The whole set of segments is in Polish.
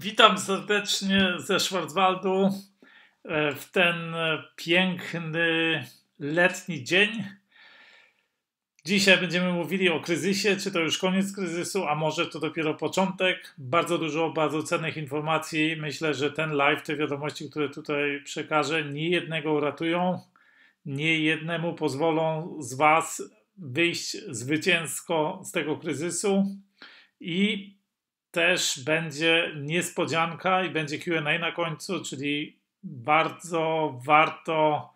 Witam serdecznie ze Schwarzwaldu e, w ten piękny letni dzień. Dzisiaj będziemy mówili o kryzysie, czy to już koniec kryzysu, a może to dopiero początek. Bardzo dużo bardzo cennych informacji. Myślę, że ten live, te wiadomości, które tutaj przekażę, nie jednego uratują, nie jednemu pozwolą z Was wyjść zwycięsko z tego kryzysu i też będzie niespodzianka i będzie QA na końcu, czyli bardzo warto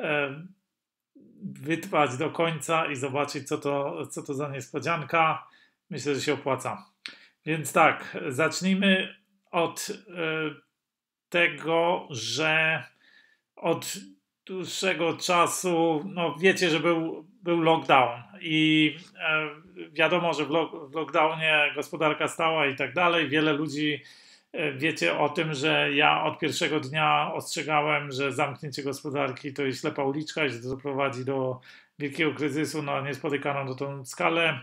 e, wytrwać do końca i zobaczyć, co to, co to za niespodzianka. Myślę, że się opłaca. Więc tak, zacznijmy od e, tego, że od dłuższego czasu, no wiecie, że był, był lockdown i e, wiadomo, że w, lo, w lockdownie gospodarka stała i tak dalej. Wiele ludzi e, wiecie o tym, że ja od pierwszego dnia ostrzegałem, że zamknięcie gospodarki to jest ślepa uliczka i że to doprowadzi do wielkiego kryzysu na niespotykaną dotąd skalę.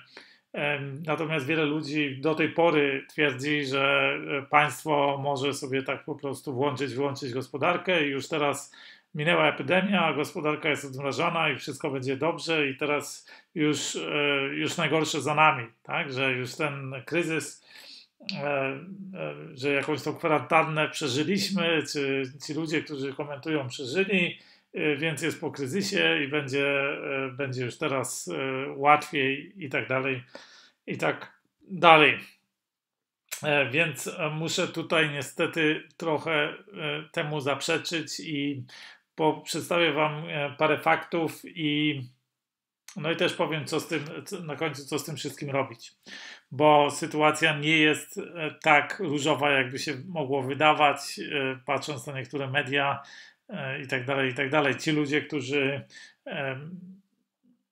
Natomiast wiele ludzi do tej pory twierdzi, że e, państwo może sobie tak po prostu włączyć, wyłączyć gospodarkę i już teraz minęła epidemia, gospodarka jest odmrażana i wszystko będzie dobrze i teraz już, e, już najgorsze za nami, tak? że już ten kryzys, e, e, że jakąś tą kwarantannę przeżyliśmy, czy ci ludzie, którzy komentują, przeżyli, więc jest po kryzysie i będzie, będzie już teraz łatwiej i tak dalej, i tak dalej. Więc muszę tutaj niestety trochę temu zaprzeczyć i po, przedstawię Wam e, parę faktów i no i też powiem, co z tym, na końcu, co z tym wszystkim robić. Bo sytuacja nie jest e, tak różowa, jakby się mogło wydawać, e, patrząc na niektóre media i tak dalej, i tak dalej. Ci ludzie, którzy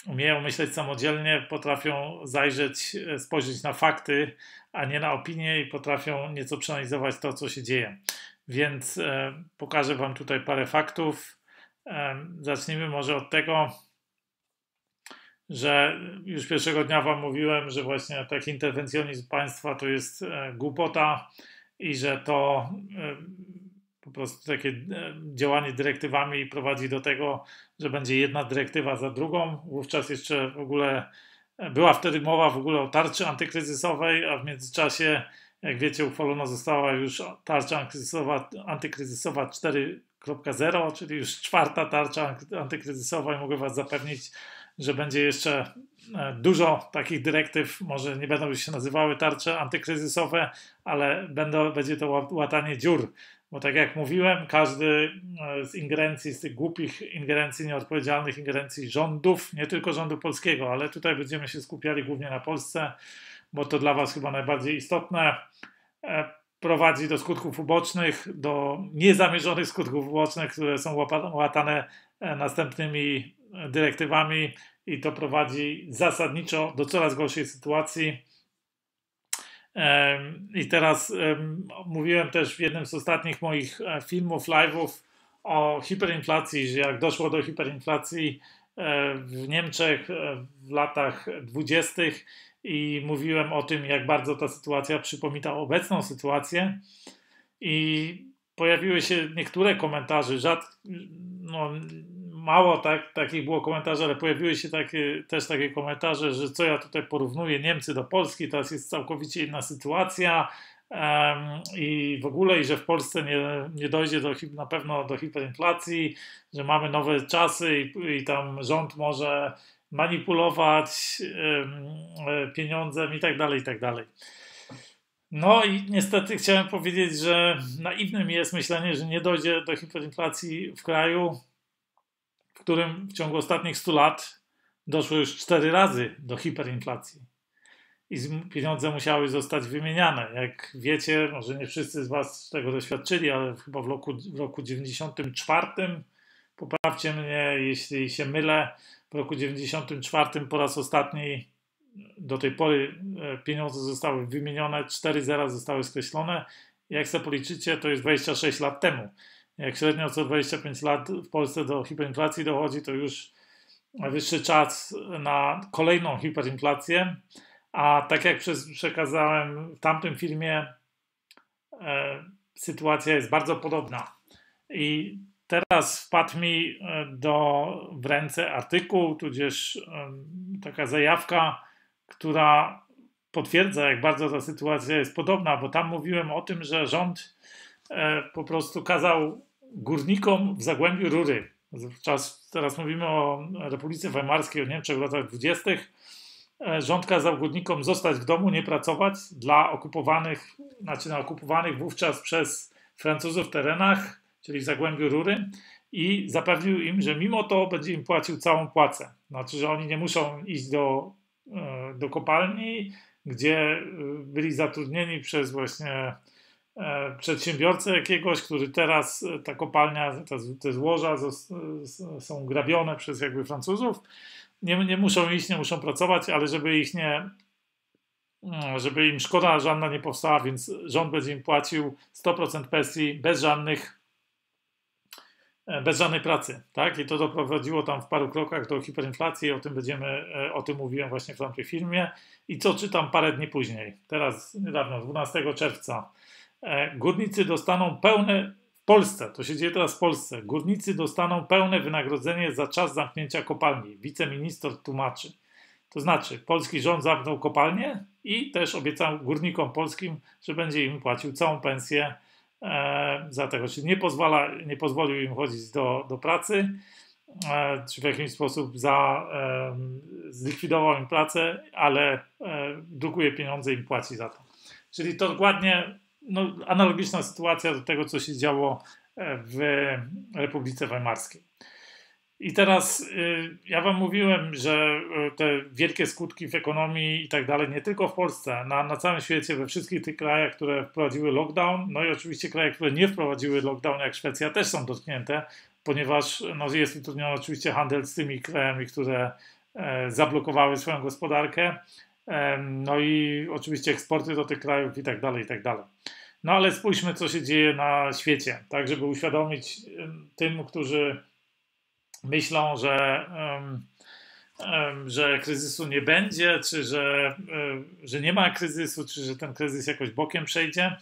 umieją myśleć samodzielnie, potrafią zajrzeć, spojrzeć na fakty, a nie na opinie i potrafią nieco przeanalizować to, co się dzieje. Więc e, pokażę Wam tutaj parę faktów. E, zacznijmy może od tego, że już pierwszego dnia Wam mówiłem, że właśnie taki interwencjonizm państwa to jest e, głupota i że to e, po prostu takie e, działanie dyrektywami prowadzi do tego, że będzie jedna dyrektywa za drugą. Wówczas jeszcze w ogóle e, była wtedy mowa w ogóle o tarczy antykryzysowej, a w międzyczasie jak wiecie, uchwalona została już tarcza antykryzysowa, antykryzysowa 4.0, czyli już czwarta tarcza antykryzysowa i mogę Was zapewnić, że będzie jeszcze e, dużo takich dyrektyw, może nie będą już się nazywały tarcze antykryzysowe, ale będą, będzie to łatanie dziur. Bo tak jak mówiłem, każdy e, z ingerencji, z tych głupich ingerencji, nieodpowiedzialnych ingerencji rządów, nie tylko rządu polskiego, ale tutaj będziemy się skupiali głównie na Polsce, bo to dla Was chyba najbardziej istotne, e, prowadzi do skutków ubocznych, do niezamierzonych skutków ubocznych, które są łatane e, następnymi dyrektywami i to prowadzi zasadniczo do coraz gorszej sytuacji. I teraz mówiłem też w jednym z ostatnich moich e, filmów, live'ów o hiperinflacji, że jak doszło do hiperinflacji w Niemczech w latach dwudziestych i mówiłem o tym, jak bardzo ta sytuacja przypomina obecną sytuację. I pojawiły się niektóre komentarze, rzad, no, mało tak, takich było komentarzy, ale pojawiły się takie, też takie komentarze, że co ja tutaj porównuję Niemcy do Polski, teraz jest całkowicie inna sytuacja i w ogóle, i że w Polsce nie, nie dojdzie do, na pewno do hiperinflacji, że mamy nowe czasy i, i tam rząd może manipulować e, pieniądzem i tak dalej, i tak dalej. No i niestety chciałem powiedzieć, że naiwnym jest myślenie, że nie dojdzie do hiperinflacji w kraju, w którym w ciągu ostatnich 100 lat doszło już 4 razy do hiperinflacji. I pieniądze musiały zostać wymieniane. Jak wiecie, może nie wszyscy z Was tego doświadczyli, ale chyba w roku, w roku 94, poprawcie mnie, jeśli się mylę, w roku 94 po raz ostatni do tej pory e, pieniądze zostały wymienione, 4 zera zostały skreślone. Jak sobie policzycie, to jest 26 lat temu. Jak średnio co 25 lat w Polsce do hiperinflacji dochodzi, to już wyższy czas na kolejną hiperinflację. A tak jak przekazałem w tamtym filmie, sytuacja jest bardzo podobna. I teraz wpadł mi do, w ręce artykuł, tudzież taka zajawka, która potwierdza, jak bardzo ta sytuacja jest podobna, bo tam mówiłem o tym, że rząd po prostu kazał górnikom w Zagłębiu Rury czas, teraz mówimy o Republice Weimarskiej, o Niemczech w latach 20. E, rząd kazał górnikom zostać w domu, nie pracować dla okupowanych, znaczy na okupowanych wówczas przez Francuzów terenach, czyli w Zagłębiu Rury i zapewnił im, że mimo to będzie im płacił całą płacę. Znaczy, że oni nie muszą iść do, e, do kopalni, gdzie e, byli zatrudnieni przez właśnie E, przedsiębiorcę jakiegoś, który teraz ta kopalnia, te, te złoża są grabione przez jakby Francuzów. Nie, nie muszą iść, nie muszą pracować, ale żeby ich nie, żeby im szkoda żadna nie powstała, więc rząd będzie im płacił 100% pensji bez żadnych bez żadnej pracy, tak? I to doprowadziło tam w paru krokach do hiperinflacji, o tym będziemy, o tym mówiłem właśnie w tamtym filmie. I co czytam parę dni później, teraz niedawno, 12 czerwca, E, górnicy dostaną pełne w Polsce, to się dzieje teraz w Polsce, górnicy dostaną pełne wynagrodzenie za czas zamknięcia kopalni. Wiceminister tłumaczy. To znaczy, polski rząd zamknął kopalnię i też obiecał górnikom polskim, że będzie im płacił całą pensję e, za tego. Czyli nie, pozwala, nie pozwolił im chodzić do, do pracy, e, czy w jakiś sposób za, e, zlikwidował im pracę, ale e, drukuje pieniądze i im płaci za to. Czyli to dokładnie no, analogiczna sytuacja do tego, co się działo e, w Republice Weimarskiej. I teraz y, ja Wam mówiłem, że y, te wielkie skutki w ekonomii i tak dalej, nie tylko w Polsce, na, na całym świecie, we wszystkich tych krajach, które wprowadziły lockdown, no i oczywiście kraje, które nie wprowadziły lockdown, jak Szwecja, też są dotknięte, ponieważ no, jest utrudniony oczywiście handel z tymi krajami, które e, zablokowały swoją gospodarkę. No i oczywiście eksporty do tych krajów i tak dalej, i tak dalej. No ale spójrzmy, co się dzieje na świecie, tak, żeby uświadomić tym, którzy myślą, że, że kryzysu nie będzie, czy że, że nie ma kryzysu, czy że ten kryzys jakoś bokiem przejdzie.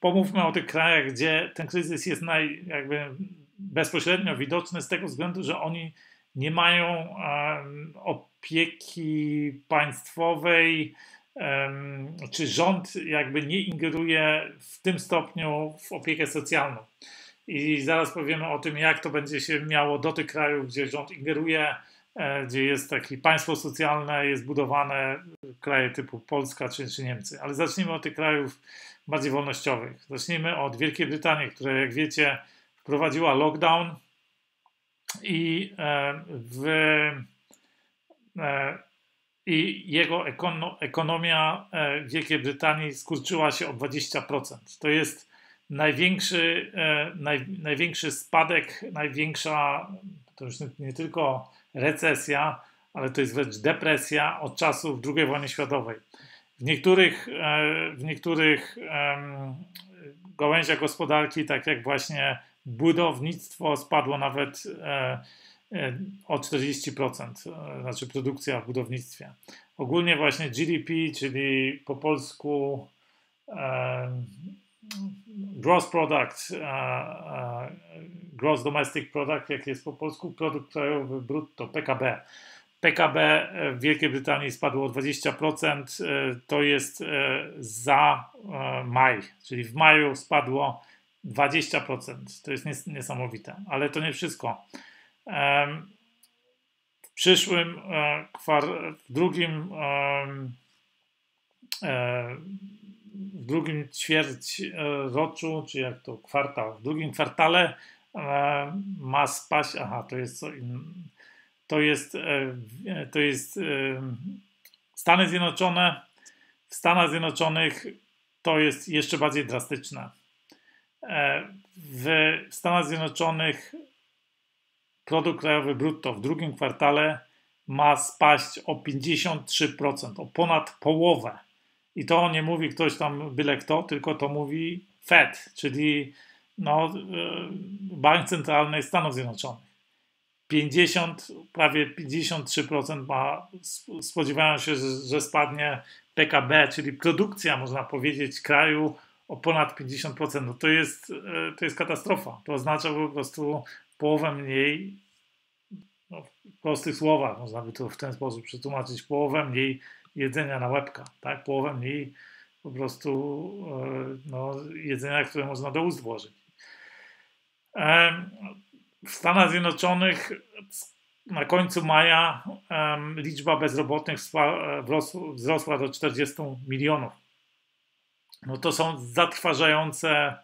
Pomówmy o tych krajach, gdzie ten kryzys jest naj, jakby bezpośrednio widoczny z tego względu, że oni nie mają opieki państwowej, czy rząd jakby nie ingeruje w tym stopniu w opiekę socjalną. I zaraz powiemy o tym, jak to będzie się miało do tych krajów, gdzie rząd ingeruje, e, gdzie jest takie państwo socjalne, jest budowane, kraje typu Polska czy, czy Niemcy. Ale zacznijmy od tych krajów bardziej wolnościowych. Zacznijmy od Wielkiej Brytanii, która, jak wiecie, wprowadziła lockdown i e, w e, i jego ekonomia Wielkiej Brytanii skurczyła się o 20%. To jest największy, e, naj, największy spadek, największa, to już nie tylko recesja, ale to jest wręcz depresja od czasów II wojny światowej. W niektórych, e, w niektórych gałęziach gospodarki, tak jak właśnie budownictwo, spadło nawet E, o 40%, e, znaczy produkcja w budownictwie. Ogólnie właśnie GDP, czyli po polsku gross product, gross domestic product, jak jest po polsku, produkt krajowy brutto, PKB. PKB w Wielkiej Brytanii spadło o 20%, to jest za maj, czyli w maju spadło 20%. To jest niesamowite, ale to nie wszystko. W przyszłym, e, w drugim, e, w drugim ćwierćroczu, czy jak to kwartał, w drugim kwartale ma spaść, aha, to jest co innego, to jest, e, to jest Stany Zjednoczone, w Stanach Zjednoczonych to jest jeszcze bardziej drastyczne. W Stanach Zjednoczonych produkt krajowy brutto w drugim kwartale ma spaść o 53%, o ponad połowę. I to nie mówi ktoś tam byle kto, tylko to mówi Fed, czyli no, e, Bank Centralny Stanów Zjednoczonych. 50, prawie 53% ma, spodziewają się, że, że spadnie PKB, czyli produkcja, można powiedzieć, kraju o ponad 50%. No to jest, e, to jest katastrofa. To oznacza po prostu połowę mniej, no w prostych słowach można by to w ten sposób przetłumaczyć, połowę mniej jedzenia na łebka, tak? Połowę mniej po prostu e, no, jedzenia, które można do ust włożyć. W Stanach Zjednoczonych na końcu maja liczba bezrobotnych e, wzrosła do 40 milionów. No to są zatrważające,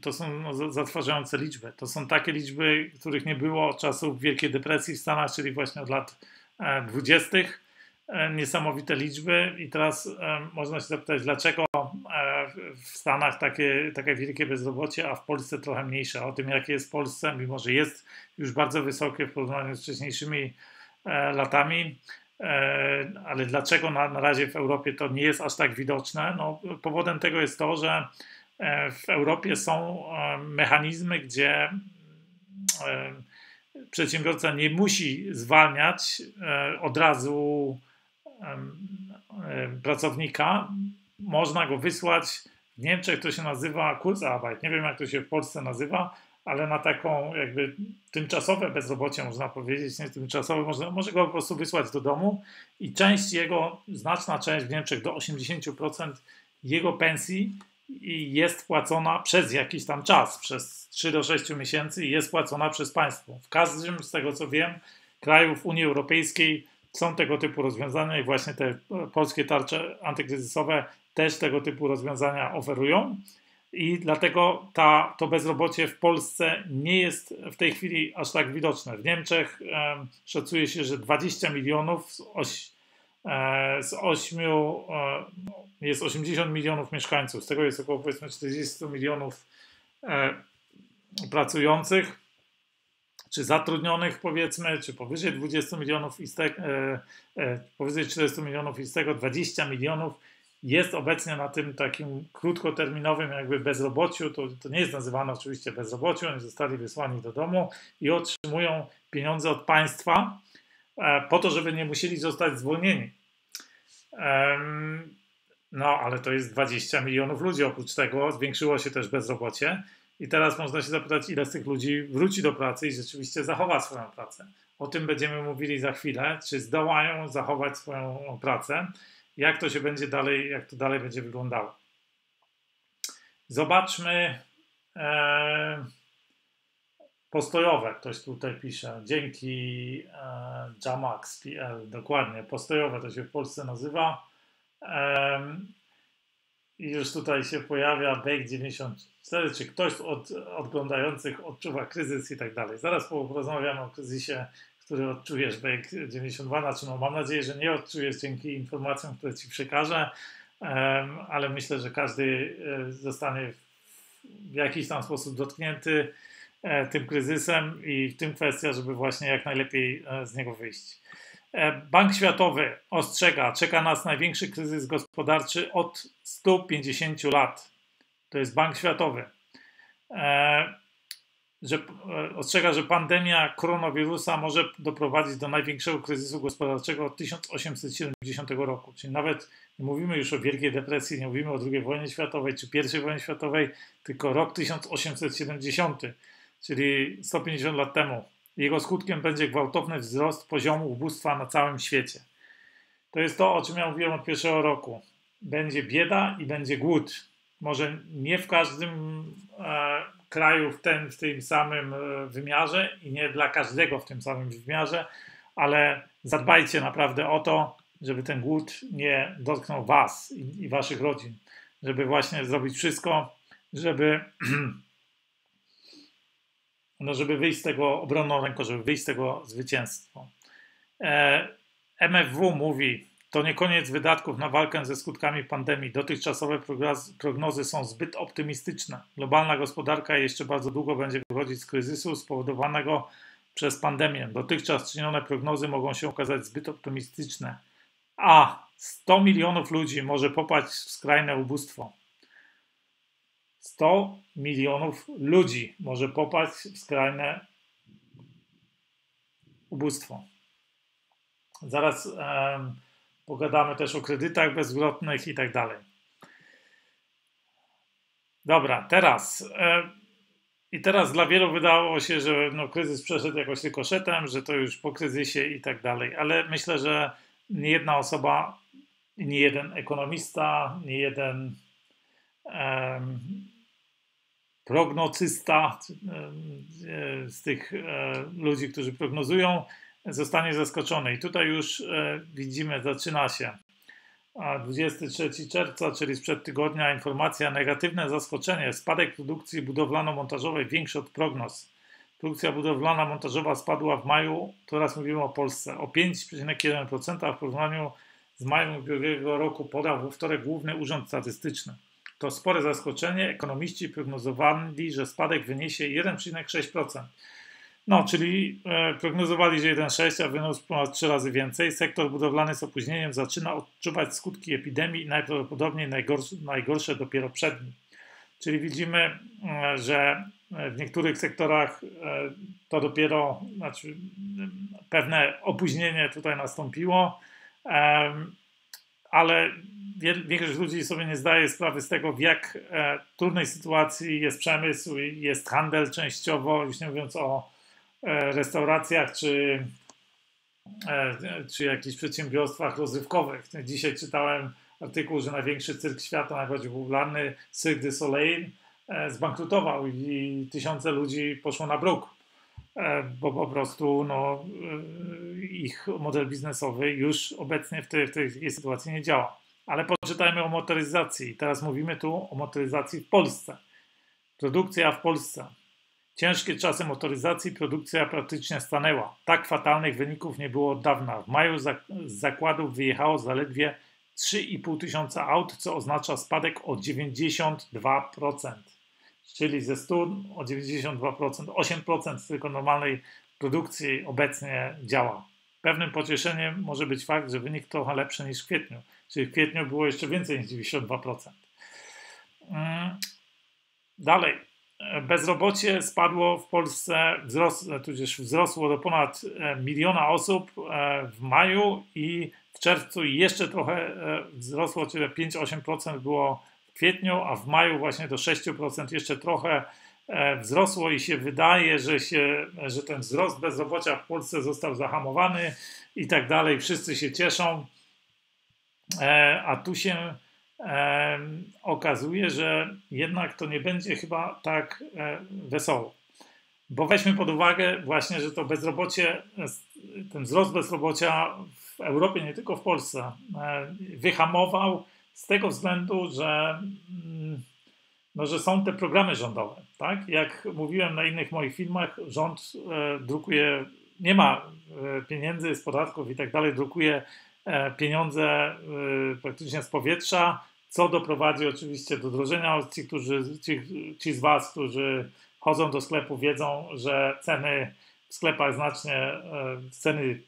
to są no, zatrważające liczby. To są takie liczby, których nie było od czasów Wielkiej Depresji w Stanach, czyli właśnie od lat 20 E, niesamowite liczby i teraz e, można się zapytać, dlaczego e, w Stanach takie, takie wielkie bezrobocie, a w Polsce trochę mniejsze. O tym, jakie jest w Polsce, mimo że jest już bardzo wysokie w porównaniu z wcześniejszymi latami, ale dlaczego na, na razie w Europie to nie jest aż tak widoczne? No, powodem tego jest to, że w Europie są mechanizmy, gdzie przedsiębiorca nie musi zwalniać od razu pracownika, można go wysłać w Niemczech to się nazywa Kurzarbeit. Nie wiem, jak to się w Polsce nazywa, ale na taką jakby tymczasowe bezrobocie, można powiedzieć, nie tymczasowe, można, może go po prostu wysłać do domu i część jego, znaczna część w Niemczech, do 80% jego pensji jest płacona przez jakiś tam czas, przez 3 do 6 miesięcy i jest płacona przez państwo. W każdym, z tego co wiem, krajów Unii Europejskiej są tego typu rozwiązania i właśnie te polskie tarcze antykryzysowe też tego typu rozwiązania oferują. I dlatego ta, to bezrobocie w Polsce nie jest w tej chwili aż tak widoczne. W Niemczech e, szacuje się, że 20 milionów z, oś, e, z 8 e, jest 80 milionów mieszkańców. Z tego jest około powiedzmy 40 milionów e, pracujących czy zatrudnionych powiedzmy, czy powyżej 20 milionów i z te, e, e, powyżej 40 milionów i z tego 20 milionów jest obecnie na tym takim krótkoterminowym jakby bezrobociu, to, to nie jest nazywane oczywiście bezrobociu, oni zostali wysłani do domu i otrzymują pieniądze od państwa e, po to, żeby nie musieli zostać zwolnieni. No, ale to jest 20 milionów ludzi. Oprócz tego zwiększyło się też bezrobocie. I teraz można się zapytać, ile z tych ludzi wróci do pracy i rzeczywiście zachowa swoją pracę. O tym będziemy mówili za chwilę, czy zdołają zachować swoją pracę, jak to się będzie dalej, jak to dalej będzie wyglądało. Zobaczmy e, postojowe, ktoś tutaj pisze, dzięki e, Jamax.pl, dokładnie, postojowe to się w Polsce nazywa. E, już tutaj się pojawia BEG 90 Wtedy, czy ktoś od oglądających odczuwa kryzys i tak dalej. Zaraz porozmawiamy o kryzysie, który odczujesz BEK92, znaczy no, mam nadzieję, że nie odczujesz dzięki informacjom, które Ci przekażę, ale myślę, że każdy e, zostanie w jakiś tam sposób dotknięty e, tym kryzysem i w tym kwestia, żeby właśnie jak najlepiej e, z niego wyjść. Bank Światowy ostrzega, czeka nas największy kryzys gospodarczy od 150 lat. To jest Bank Światowy. E, że, e, ostrzega, że pandemia koronawirusa może doprowadzić do największego kryzysu gospodarczego od 1870 roku. Czyli nawet nie mówimy już o Wielkiej Depresji, nie mówimy o II wojnie światowej czy I wojnie światowej, tylko rok 1870, czyli 150 lat temu. Jego skutkiem będzie gwałtowny wzrost poziomu ubóstwa na całym świecie. To jest to, o czym ja mówiłem od pierwszego roku. Będzie bieda i będzie głód. Może nie w każdym e, kraju w, ten, w tym samym e, wymiarze i nie dla każdego w tym samym wymiarze, ale zadbajcie naprawdę o to, żeby ten głód nie dotknął Was i, i Waszych rodzin. Żeby właśnie zrobić wszystko, żeby no żeby wyjść z tego obronną ręką, żeby wyjść z tego zwycięstwo. E, MFW mówi, to nie koniec wydatków na walkę ze skutkami pandemii. Dotychczasowe prognozy są zbyt optymistyczne. Globalna gospodarka jeszcze bardzo długo będzie wychodzić z kryzysu spowodowanego przez pandemię. Dotychczas czynione prognozy mogą się okazać zbyt optymistyczne. A 100 milionów ludzi może popaść w skrajne ubóstwo. 100 milionów ludzi może popaść w skrajne ubóstwo. Zaraz Pogadamy też o kredytach bezzwrotnych i tak dalej. Dobra, teraz. E, I teraz dla wielu wydawało się, że no, kryzys przeszedł jakoś rykoszetem, że to już po kryzysie i tak dalej, ale myślę, że nie jedna osoba, nie jeden ekonomista, nie jeden um, prognocysta um, z tych um, ludzi, którzy prognozują, zostanie zaskoczony. I tutaj już e, widzimy, zaczyna się. 23 czerwca, czyli sprzed tygodnia, informacja negatywne zaskoczenie. Spadek produkcji budowlano-montażowej większy od prognoz. Produkcja budowlana montażowa spadła w maju, teraz mówimy o Polsce, o 5,1% w porównaniu z majem ubiegłego roku podał we wtorek Główny Urząd Statystyczny. To spore zaskoczenie. Ekonomiści prognozowali, że spadek wyniesie 1,6%. No, czyli e, prognozowali, że 1,6, a wyniósł ponad 3 razy więcej. Sektor budowlany z opóźnieniem zaczyna odczuwać skutki epidemii i najprawdopodobniej najgorsze, najgorsze dopiero przed nim. Czyli widzimy, e, że w niektórych sektorach e, to dopiero, znaczy pewne opóźnienie tutaj nastąpiło, ale większość ludzi sobie nie zdaje sprawy z tego, w jak trudnej sytuacji jest przemysł, jest handel częściowo, już nie mówiąc o E, restauracjach czy, e, czy jakichś przedsiębiorstwach rozrywkowych. Dzisiaj czytałem artykuł, że największy cyrk świata, najbardziej popularny, Cirque du Soleil, e, zbankrutował i tysiące ludzi poszło na bruk, bo po prostu no, ich model biznesowy już obecnie w tej, w tej sytuacji nie działa. Ale poczytajmy o motoryzacji. Teraz mówimy tu o motoryzacji w Polsce. Produkcja w Polsce. Ciężkie czasy motoryzacji produkcja praktycznie stanęła. Tak fatalnych wyników nie było od dawna. W maju z zakładów wyjechało zaledwie 3,5 tysiąca aut, co oznacza spadek o 92%. Czyli ze 100 o 92%, 8% tylko normalnej produkcji obecnie działa. Pewnym pocieszeniem może być fakt, że wynik trochę lepszy niż w kwietniu. Czyli w kwietniu było jeszcze więcej niż 92%. Mm. Dalej, Bezrobocie spadło w Polsce, wzros, tudzież wzrosło do ponad e, miliona osób e, w maju i w czerwcu jeszcze trochę e, wzrosło, czyli 5-8% było w kwietniu, a w maju właśnie do 6% jeszcze trochę wzrosło i się wydaje, że, się, że ten wzrost bezrobocia w Polsce został zahamowany i tak dalej. Wszyscy się cieszą, a tu się okazuje, że jednak to nie będzie chyba tak e, wesoło. Bo weźmy pod uwagę właśnie, że to bezrobocie, ten wzrost bezrobocia w Europie, nie tylko w Polsce, e, wyhamował z tego względu, że, mm, no, że są te programy rządowe. Tak? Jak mówiłem na innych moich filmach, rząd e, drukuje, nie ma pieniędzy z podatków i tak dalej, drukuje pieniądze praktycznie z powietrza, co doprowadzi oczywiście do drożenia. Ci, którzy, ci, ci z Was, którzy chodzą do sklepu, wiedzą, że ceny w sklepach znacznie, e, ceny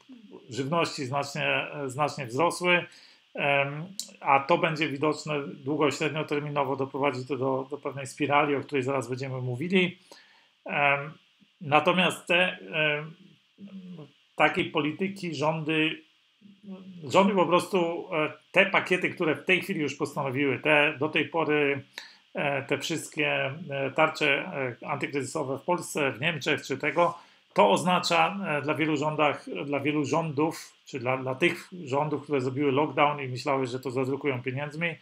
żywności znacznie, znacznie wzrosły, a to będzie widoczne długo, średnioterminowo, doprowadzi to do, do pewnej spirali, o której zaraz będziemy mówili. Natomiast te, takiej polityki rządy rządy po prostu e, te pakiety, które w tej chwili już postanowiły, te do tej pory e, te wszystkie e, tarcze antykryzysowe w Polsce, w Niemczech czy tego, to oznacza dla wielu rządach, dla wielu rządów, czy dla, dla tych rządów, które zrobiły lockdown i myślały, że to zadrukują pieniędzmi,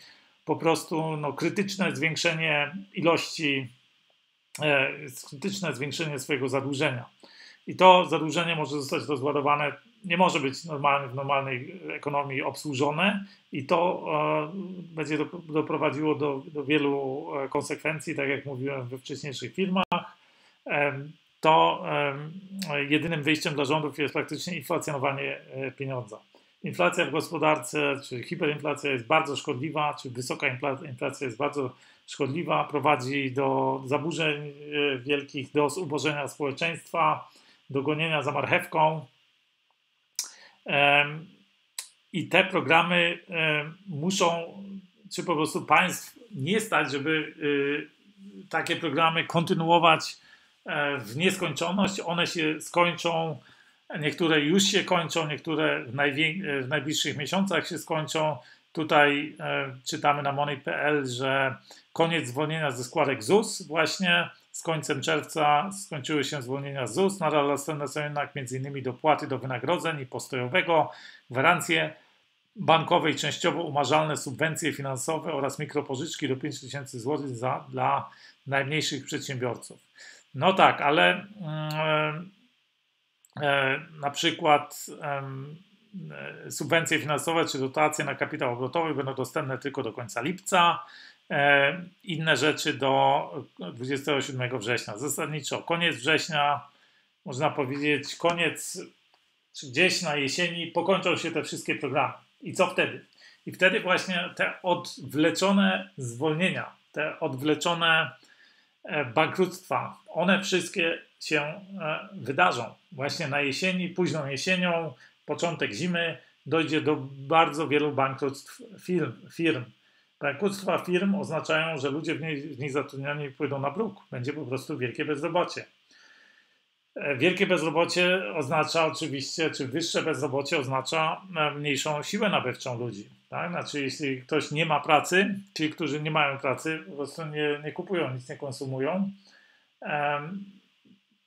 po prostu no, krytyczne zwiększenie ilości, krytyczne zwiększenie swojego zadłużenia. I to zadłużenie może zostać rozładowane nie może być normalny, w normalnej ekonomii obsłużone i to e, będzie doprowadziło do, do wielu e, konsekwencji, tak jak mówiłem we wcześniejszych filmach. E, to jedynym wyjściem dla rządów jest praktycznie inflacjonowanie pieniądza. Inflacja w gospodarce, czy hiperinflacja jest bardzo szkodliwa, czy wysoka inflacja jest bardzo szkodliwa, prowadzi do zaburzeń wielkich, do zubożenia społeczeństwa, do gonienia za marchewką, i te programy muszą, czy po prostu państw nie stać, żeby y, takie programy kontynuować e, w nieskończoność. One się skończą Niektóre już się kończą, niektóre w, w najbliższych miesiącach się skończą. Tutaj e, czytamy na money.pl, że koniec zwolnienia ze składek ZUS właśnie z końcem czerwca skończyły się zwolnienia z ZUS. Nadal następne są jednak m.in. dopłaty do wynagrodzeń i postojowego, gwarancje bankowe i częściowo umarzalne subwencje finansowe oraz mikropożyczki do 5000 zł za, dla najmniejszych przedsiębiorców. No tak, ale mm, e, na przykład e, subwencje finansowe czy dotacje na kapitał obrotowy będą dostępne tylko do końca lipca. E, inne rzeczy do 27 września. Zasadniczo koniec września, można powiedzieć, koniec, czy gdzieś na jesieni pokończą się te wszystkie programy. I co wtedy? I wtedy właśnie te odwleczone zwolnienia, te odwleczone e, bankructwa, one wszystkie się e, wydarzą. Właśnie na jesieni, późną jesienią, początek zimy dojdzie do bardzo wielu bankructw firm. firm. Bankructwa firm oznaczają, że ludzie w nich, w nich zatrudniani pójdą na bruk. Będzie po prostu wielkie bezrobocie. E, wielkie bezrobocie oznacza oczywiście, czy wyższe bezrobocie oznacza e, mniejszą siłę nabywczą ludzi. Tak? Znaczy, jeśli ktoś nie ma pracy, ci, którzy nie mają pracy, po prostu nie, nie kupują, nic nie konsumują.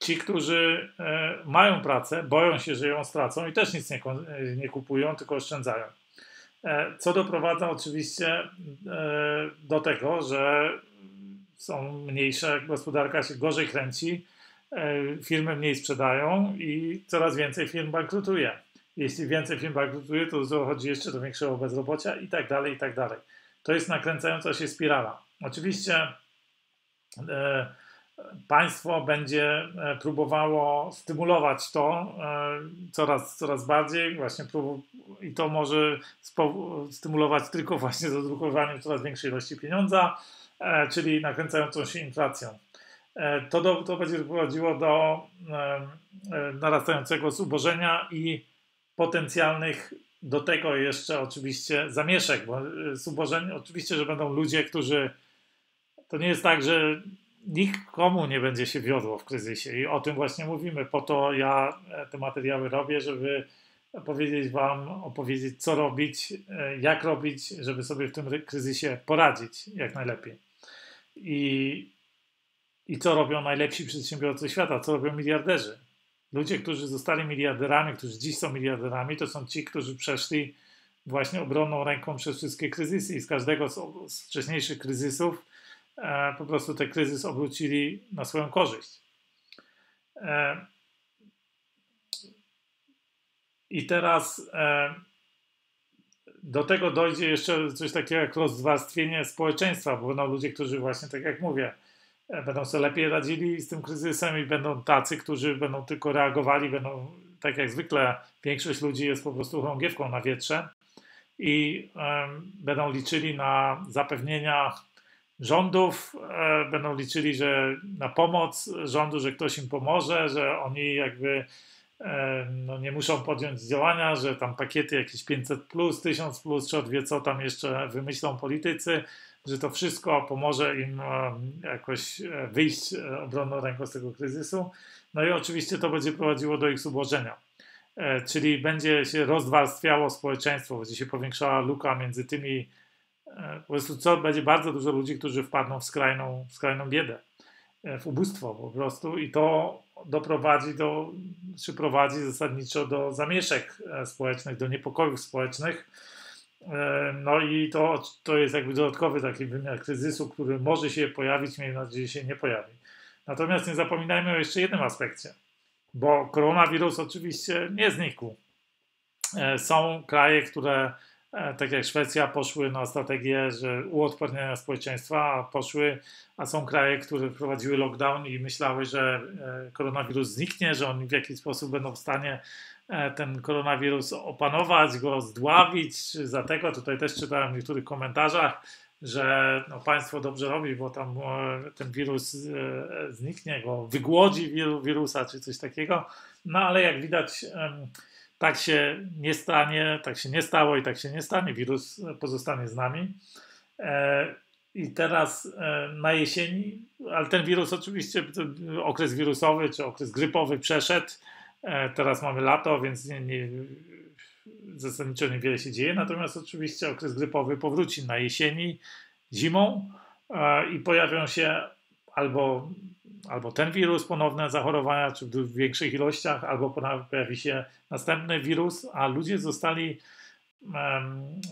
Ci, którzy e, mają pracę, boją się, że ją stracą i też nic nie, nie kupują, tylko oszczędzają. Co doprowadza oczywiście do tego, że są mniejsze, gospodarka się gorzej kręci, E, firmy mniej sprzedają i coraz więcej firm bankrutuje. Jeśli więcej firm bankrutuje, to dochodzi jeszcze do większego bezrobocia i tak dalej, i tak dalej. To jest nakręcająca się spirala. Oczywiście e, państwo będzie e, próbowało stymulować to e, coraz, coraz bardziej, właśnie i to może stymulować tylko właśnie zadrukowaniem coraz większej ilości pieniądza, e, czyli nakręcającą się inflacją. To, do, to będzie prowadziło do narastającego zubożenia i potencjalnych do tego jeszcze oczywiście zamieszek, bo zubożenie, oczywiście, że będą ludzie, którzy to nie jest tak, że nikomu nie będzie się wiodło w kryzysie i o tym właśnie mówimy. Po to ja te materiały robię, żeby powiedzieć Wam, opowiedzieć, co robić, jak robić, żeby sobie w tym kryzysie poradzić jak najlepiej. I i co robią najlepsi przedsiębiorcy świata? Co robią miliarderzy? Ludzie, którzy zostali miliarderami, którzy dziś są miliarderami, to są ci, którzy przeszli właśnie obronną ręką przez wszystkie kryzysy i z każdego z, z wcześniejszych kryzysów e, po prostu ten kryzys obrócili na swoją korzyść. E, I teraz e, do tego dojdzie jeszcze coś takiego jak rozwarstwienie społeczeństwa, bo będą ludzie, którzy właśnie, tak jak mówię, będą sobie lepiej radzili z tym kryzysem i będą tacy, którzy będą tylko reagowali, będą, tak jak zwykle, większość ludzi jest po prostu chorągiewką na wietrze i um, będą liczyli na zapewnienia rządów, e, będą liczyli, że na pomoc rządu, że ktoś im pomoże, że oni jakby e, no, nie muszą podjąć działania, że tam pakiety jakieś 500 plus, 1000 plus, czy wie co tam jeszcze wymyślą politycy, że to wszystko pomoże im e, jakoś wyjść obronną ręką z tego kryzysu. No i oczywiście to będzie prowadziło do ich zubożenia. Czyli będzie się rozwarstwiało społeczeństwo, będzie się powiększała luka między tymi, po prostu co, będzie bardzo dużo ludzi, którzy wpadną w skrajną, w skrajną biedę, w ubóstwo po prostu i to doprowadzi do, czy prowadzi zasadniczo do zamieszek społecznych, do niepokojów społecznych, E, no i to, to jest jakby dodatkowy taki wymiar kryzysu, który może się pojawić, miejmy nadzieję, że się nie pojawi. Natomiast nie zapominajmy o jeszcze jednym aspekcie, bo koronawirus oczywiście nie znikł. E, są kraje, które, e, tak jak Szwecja, poszły na strategię że społeczeństwa, poszły, a są kraje, które wprowadziły lockdown i myślały, że koronawirus zniknie, że oni w jakiś sposób będą w stanie E, ten koronawirus opanować, go zdławić, czy za tego. Tutaj też czytałem w niektórych komentarzach, że no, państwo dobrze robi, bo tam e, ten wirus e, zniknie, go wygłodzi wirusa, czy coś takiego. No ale jak widać, tak się nie stanie, tak się nie stało i tak się nie stanie. Wirus pozostanie z nami. I teraz na jesieni, ale ten wirus oczywiście, okres wirusowy czy okres grypowy przeszedł Teraz mamy lato, więc nie, nie, zasadniczo niewiele się dzieje. Natomiast oczywiście okres grypowy powróci na jesieni, zimą i pojawią się albo, albo ten wirus, ponowne zachorowania, czy w większych ilościach, albo pojawi się następny wirus, a ludzie zostali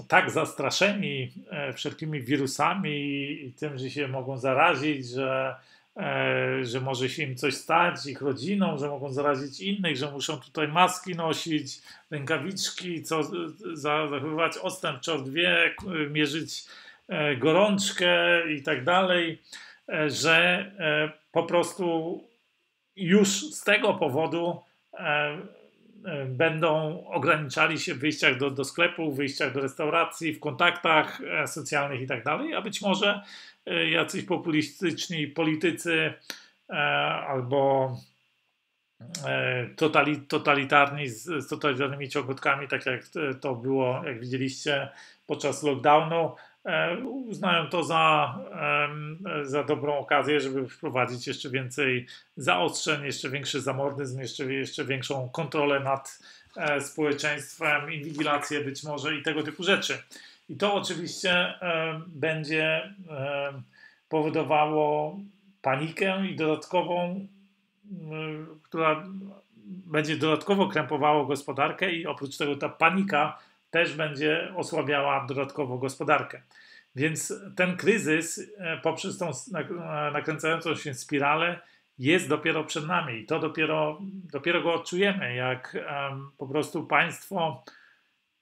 tak zastraszeni e, wszelkimi wirusami i tym, że się mogą zarazić, że, e, że może się im coś stać, ich rodziną, że mogą zarazić innych, że muszą tutaj maski nosić, rękawiczki, co, zachowywać odstęp czy dwie, mierzyć e, gorączkę i tak dalej, że po prostu już z tego powodu E, będą ograniczali się w wyjściach do, do sklepu, wyjściach do restauracji, w kontaktach e, socjalnych i tak dalej, a być może e, jacyś populistyczni politycy albo totalitarni z, z totalitarnymi ciągotkami, tak jak to było, jak widzieliście podczas lockdownu, E, uznają to za, za dobrą okazję, żeby wprowadzić jeszcze więcej zaostrzeń, jeszcze większy zamordyzm, jeszcze, jeszcze większą kontrolę nad e, społeczeństwem, inwigilację być może i tego typu rzeczy. I to oczywiście będzie powodowało panikę i dodatkową, która będzie dodatkowo krępowało gospodarkę i oprócz tego ta panika też będzie osłabiała dodatkowo gospodarkę. Więc ten kryzys e, poprzez tą nakręcającą się spiralę jest dopiero przed nami i to dopiero, dopiero go odczujemy, jak um, po prostu państwo.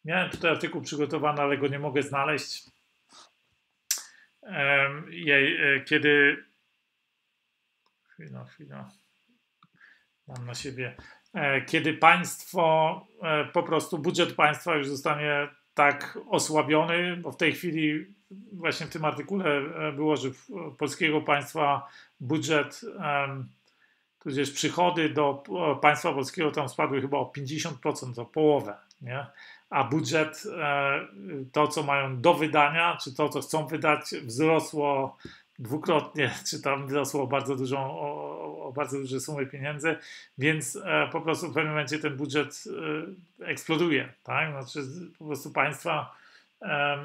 Miałem tutaj artykuł przygotowany, ale go nie mogę znaleźć. Um, je, kiedy. Chwila, chwila. Mam na siebie. E, kiedy państwo, e, po prostu budżet państwa już zostanie tak osłabiony, bo w tej chwili właśnie w tym artykule e, było, że polskiego państwa budżet, tudzież przychody do państwa polskiego tam spadły chyba o 50%, o połowę, nie? a budżet, to co mają do wydania, czy to co chcą wydać, wzrosło dwukrotnie, czy tam wzrosło bardzo dużą, o, o bardzo duże sumy pieniędzy, więc e, po prostu w pewnym momencie ten budżet e, eksploduje, tak? Znaczy po prostu państwa, e,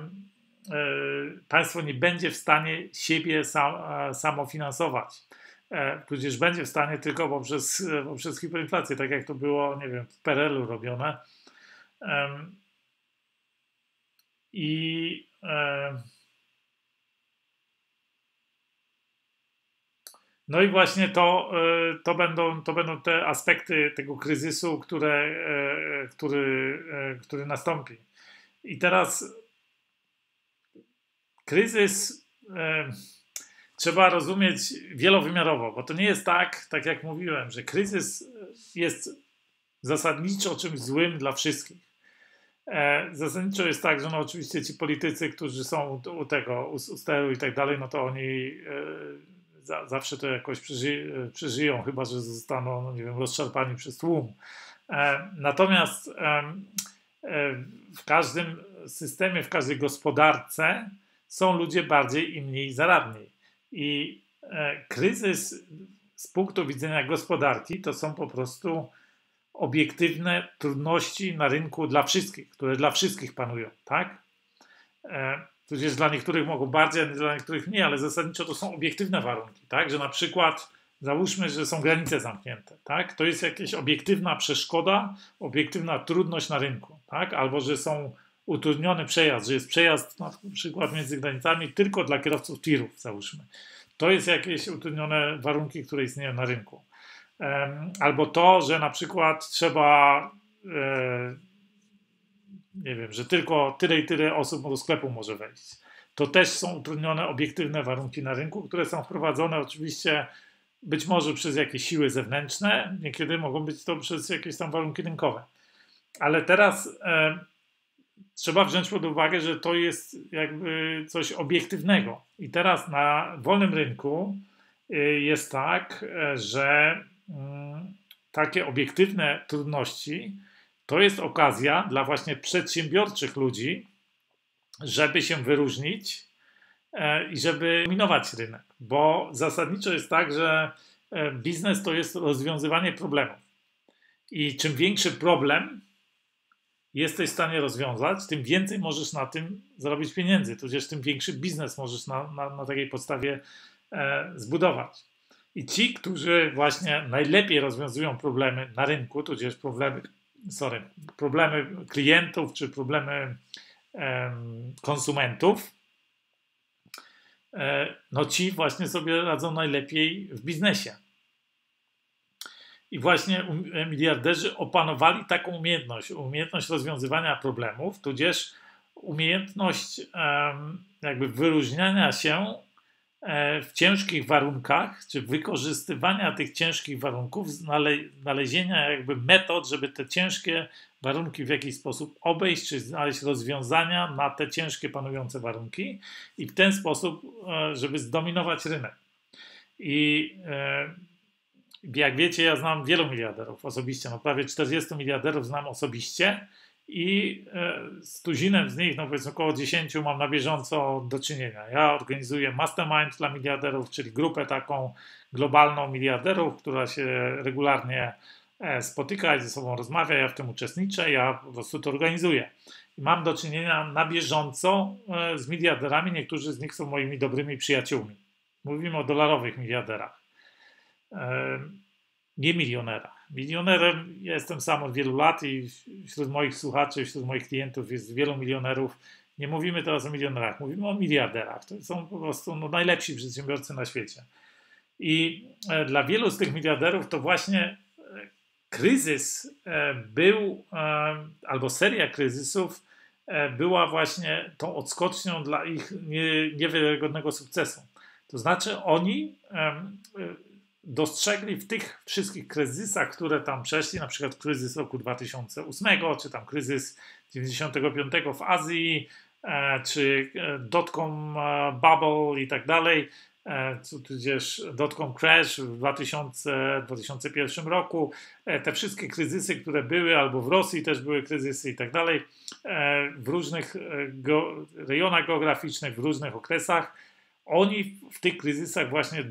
państwo nie będzie w stanie siebie sam, e, samofinansować. E, tudzież będzie w stanie tylko poprzez, poprzez hiperinflację, tak jak to było, nie wiem, w PRL-u robione. I No i właśnie to, e, to, będą, to będą te aspekty tego kryzysu, które, e, który, e, który nastąpi. I teraz kryzys trzeba rozumieć wielowymiarowo, bo to nie jest tak, tak jak mówiłem, że kryzys jest zasadniczo czymś złym dla wszystkich. Zasadniczo jest tak, że no oczywiście ci politycy, którzy są u tego, u steru i tak dalej, no to oni za, zawsze to jakoś przeży, przeżyją, chyba że zostaną, no nie wiem, rozszarpani przez tłum. E, natomiast e, e, w każdym systemie, w każdej gospodarce są ludzie bardziej i mniej zaradni. I e, kryzys z punktu widzenia gospodarki to są po prostu obiektywne trudności na rynku dla wszystkich, które dla wszystkich panują, tak? E, tudzież dla niektórych mogą bardziej, a dla niektórych mniej, ale zasadniczo to są obiektywne warunki, tak? Że na przykład załóżmy, że są granice zamknięte, tak? To jest jakaś obiektywna przeszkoda, obiektywna trudność na rynku, tak? Albo że są utrudniony przejazd, że jest przejazd na przykład między granicami tylko dla kierowców tirów, załóżmy. To jest jakieś utrudnione warunki, które istnieją na rynku. Albo to, że na przykład trzeba e, nie wiem, że tylko tyle i tyle osób do sklepu może wejść. To też są utrudnione obiektywne warunki na rynku, które są wprowadzone oczywiście być może przez jakieś siły zewnętrzne, niekiedy mogą być to przez jakieś tam warunki rynkowe. Ale teraz e, trzeba wziąć pod uwagę, że to jest jakby coś obiektywnego. I teraz na wolnym rynku e, jest tak, e, że mm, takie obiektywne trudności to jest okazja dla właśnie przedsiębiorczych ludzi, żeby się wyróżnić e, i żeby minować rynek. Bo zasadniczo jest tak, że e, biznes to jest rozwiązywanie problemów. I czym większy problem jesteś w stanie rozwiązać, tym więcej możesz na tym zarobić pieniędzy, tudzież tym większy biznes możesz na, na, na takiej podstawie e, zbudować. I ci, którzy właśnie najlepiej rozwiązują problemy na rynku, tudzież problemy, sorry, problemy klientów czy problemy konsumentów, e, no ci właśnie sobie radzą najlepiej w biznesie. I właśnie miliarderzy opanowali taką umiejętność, umiejętność rozwiązywania problemów, tudzież umiejętność jakby wyróżniania się w ciężkich warunkach, czy wykorzystywania tych ciężkich warunków, znalezienia jakby metod, żeby te ciężkie warunki w jakiś sposób obejść, czy znaleźć rozwiązania na te ciężkie panujące warunki i w ten sposób, e, żeby zdominować rynek. I e, jak wiecie, ja znam wielu miliarderów osobiście, no prawie 40 miliarderów znam osobiście i e, z tuzinem z nich, no powiedzmy około 10 mam na bieżąco do czynienia. Ja organizuję mastermind dla miliarderów, czyli grupę taką globalną miliarderów, która się regularnie e, spotyka i ze sobą rozmawia, ja w tym uczestniczę, ja po prostu to organizuję. I mam do czynienia na bieżąco e, z miliarderami, niektórzy z nich są moimi dobrymi przyjaciółmi. Mówimy o dolarowych miliarderach nie milionera. Milionerem jestem sam od wielu lat i wśród moich słuchaczy, wśród moich klientów jest wielu milionerów. Nie mówimy teraz o milionerach, mówimy o miliarderach. To są po prostu no, najlepsi przedsiębiorcy na świecie. I e, dla wielu z tych miliarderów to właśnie e, kryzys e, był, albo seria kryzysów była właśnie tą odskocznią dla ich niewiarygodnego sukcesu. To znaczy oni dostrzegli w tych wszystkich kryzysach, które tam przeszli, na przykład kryzys roku 2008, czy tam kryzys 95 w Azji, e, czy e, dotcom e, bubble i tak dalej, tudzież dotcom crash w 2000, 2001 roku, te wszystkie kryzysy, które były, albo w Rosji też były kryzysy i tak dalej, w różnych rejonach geograficznych, w różnych okresach, oni w tych kryzysach właśnie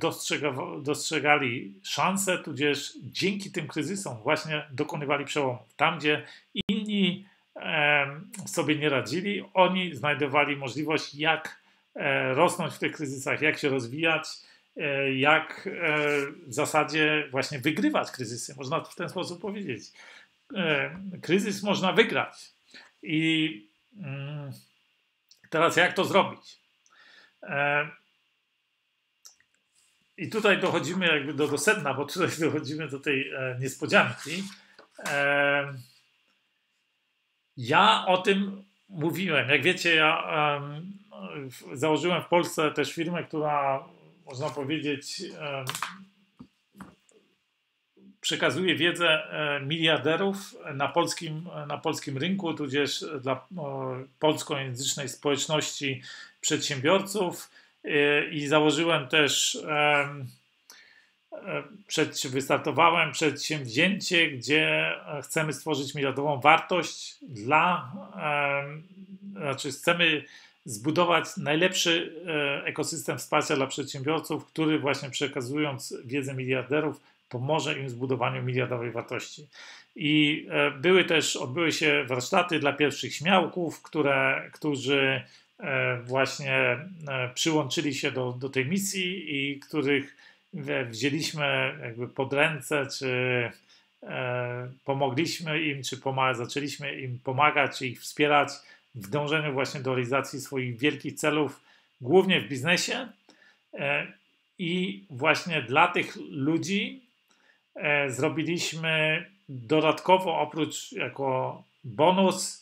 dostrzegali szanse, tudzież dzięki tym kryzysom właśnie dokonywali przełomów. Tam, gdzie inni sobie nie radzili, oni znajdowali możliwość, jak e, rosnąć w tych kryzysach, jak się rozwijać, e, jak e, w zasadzie właśnie wygrywać kryzysy. Można to w ten sposób powiedzieć. Kryzys można wygrać. I mm, teraz jak to zrobić? I tutaj dochodzimy jakby do, do sedna, bo tutaj dochodzimy do tej e, niespodzianki. E, ja o tym mówiłem. Jak wiecie, ja e, założyłem w Polsce też firmę, która można powiedzieć przekazuje wiedzę e, miliarderów na polskim, na polskim rynku, tudzież dla polskojęzycznej społeczności przedsiębiorców i założyłem też, przed, wystartowałem przedsięwzięcie, gdzie chcemy stworzyć miliardową wartość dla, znaczy chcemy zbudować najlepszy e, ekosystem wsparcia dla przedsiębiorców, który właśnie przekazując wiedzę miliarderów pomoże im w zbudowaniu miliardowej wartości. I e, były też, odbyły się warsztaty dla pierwszych śmiałków, które, którzy E, właśnie e, przyłączyli się do, do tej misji i których wzięliśmy jakby pod ręce, czy e, pomogliśmy im, czy zaczęliśmy im pomagać, czy ich wspierać w dążeniu właśnie do realizacji swoich wielkich celów, głównie w biznesie. I właśnie dla tych ludzi zrobiliśmy dodatkowo, oprócz jako bonus, E,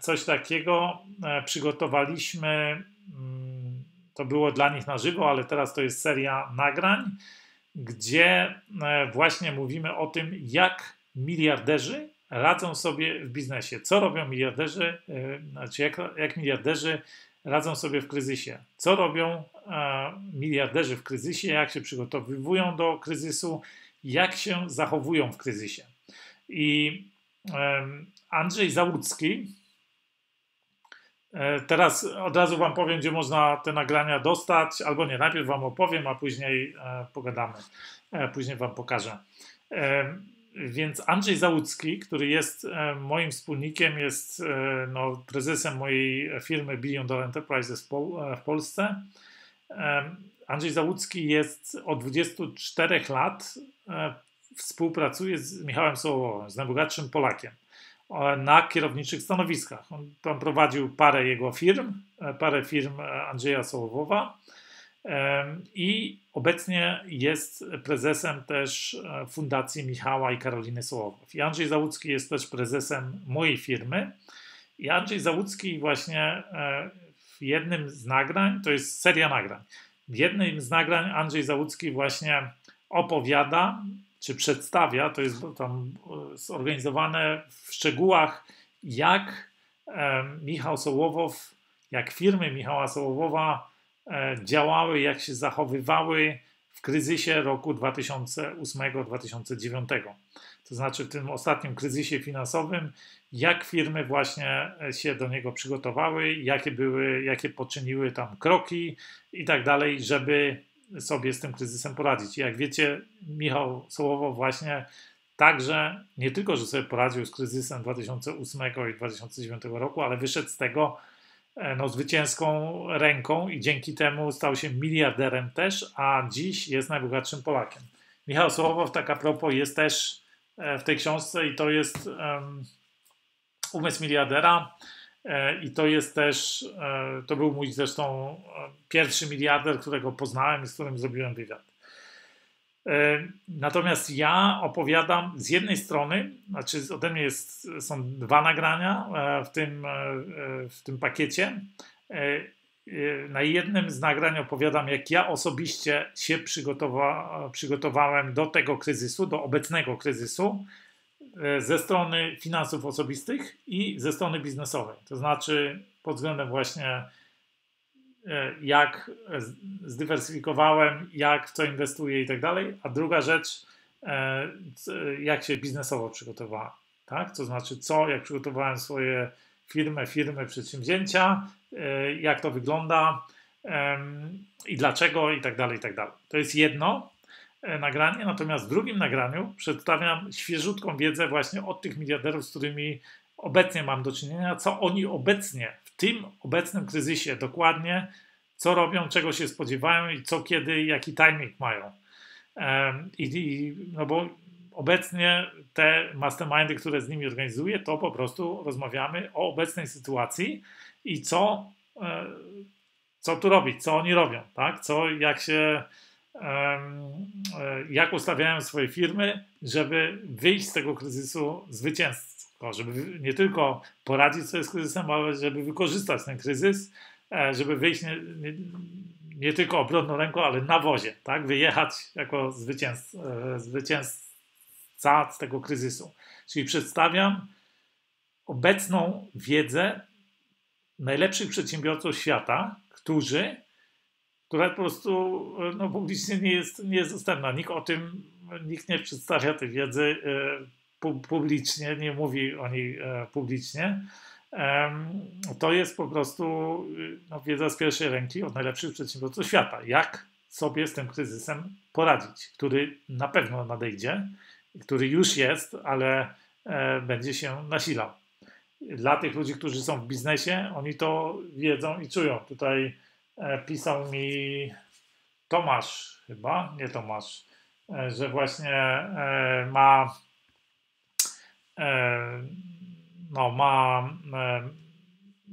coś takiego e, przygotowaliśmy. Mm, to było dla nich na żywo, ale teraz to jest seria nagrań, gdzie e, właśnie mówimy o tym, jak miliarderzy radzą sobie w biznesie. Co robią miliarderzy, znaczy jak, jak miliarderzy radzą sobie w kryzysie. Co robią miliarderzy w kryzysie, jak się przygotowują do kryzysu, jak się zachowują w kryzysie. I Andrzej Załucki. E, teraz od razu Wam powiem, gdzie można te nagrania dostać, albo nie, najpierw Wam opowiem, a później e, pogadamy, e, później Wam pokażę. więc Andrzej Załucki, który jest moim wspólnikiem, jest no, prezesem mojej firmy Billion Dollar Enterprises w, Pol w Polsce. Andrzej Załucki jest od 24 lat współpracuje z Michałem Sołowowem, z najbogatszym Polakiem na kierowniczych stanowiskach. On prowadził parę jego firm, e, parę firm e, Andrzeja Sołowowa i obecnie jest prezesem też e, Fundacji Michała i Karoliny Sołowow. I Andrzej Załucki jest też prezesem mojej firmy. I Andrzej Załucki właśnie w jednym z nagrań, to jest seria nagrań, w jednym z nagrań Andrzej Załucki właśnie opowiada czy przedstawia, to jest tam e, zorganizowane w szczegółach, jak Michał Sołowow, jak firmy Michała Sołowowa e, działały, jak się zachowywały w kryzysie roku 2008-2009. To znaczy w tym ostatnim kryzysie finansowym, jak firmy właśnie się do niego przygotowały, jakie były, jakie poczyniły tam kroki i tak dalej, żeby sobie z tym kryzysem poradzić. Jak wiecie, Michał Sołowo właśnie także nie tylko, że sobie poradził z kryzysem 2008 i 2009 roku, ale wyszedł z tego e, no, zwycięską ręką i dzięki temu stał się miliarderem też, a dziś jest najbogatszym Polakiem. Michał Sołowow, tak a propos, jest też e, w tej książce i to jest um, Umysł miliardera. E, I to jest też, e, to był mój zresztą e, pierwszy miliarder, którego poznałem i z którym zrobiłem wywiad. Natomiast ja opowiadam z jednej strony, znaczy ode mnie jest, są dwa nagrania w tym, w tym pakiecie. Na jednym z nagrań opowiadam, jak ja osobiście się przygotowa przygotowałem do tego kryzysu, do obecnego kryzysu ze strony finansów osobistych i ze strony biznesowej. To znaczy pod względem właśnie e, jak zdywersyfikowałem, jak w co inwestuję i tak dalej. A druga rzecz, e, jak się biznesowo przygotowałem. Tak? To znaczy co, jak przygotowałem swoje firmy, firmy, przedsięwzięcia, jak to wygląda i dlaczego i tak dalej, i tak dalej. To jest jedno. E, nagranie, natomiast w drugim nagraniu przedstawiam świeżutką wiedzę właśnie od tych miliarderów, z którymi obecnie mam do czynienia, co oni obecnie, w tym obecnym kryzysie dokładnie, co robią, czego się spodziewają i co kiedy, jaki timing mają. I, i no bo obecnie te mastermindy, które z nimi organizuję, to po prostu rozmawiamy o obecnej sytuacji i co, e, co tu robić, co oni robią, tak? Co, jak się jak ustawiałem swoje firmy, żeby wyjść z tego kryzysu zwycięsko, żeby nie tylko poradzić sobie z kryzysem, ale żeby wykorzystać ten kryzys, e, żeby wyjść nie, nie, nie tylko obronną ręką, ale na wozie, tak? wyjechać jako e, zwycięzca z tego kryzysu. Czyli przedstawiam obecną wiedzę najlepszych przedsiębiorców świata, którzy która po prostu no, publicznie nie jest, nie jest dostępna. Nikt o tym, nikt nie przedstawia tej wiedzy e, publicznie, nie mówi o niej e, publicznie. To jest po prostu no, wiedza z pierwszej ręki od najlepszych przedsiębiorców świata. Jak sobie z tym kryzysem poradzić, który na pewno nadejdzie, który już jest, ale e, będzie się nasilał. Dla tych ludzi, którzy są w biznesie, oni to wiedzą i czują. Tutaj E, pisał mi Tomasz chyba, nie Tomasz, e, że właśnie e, ma no, ma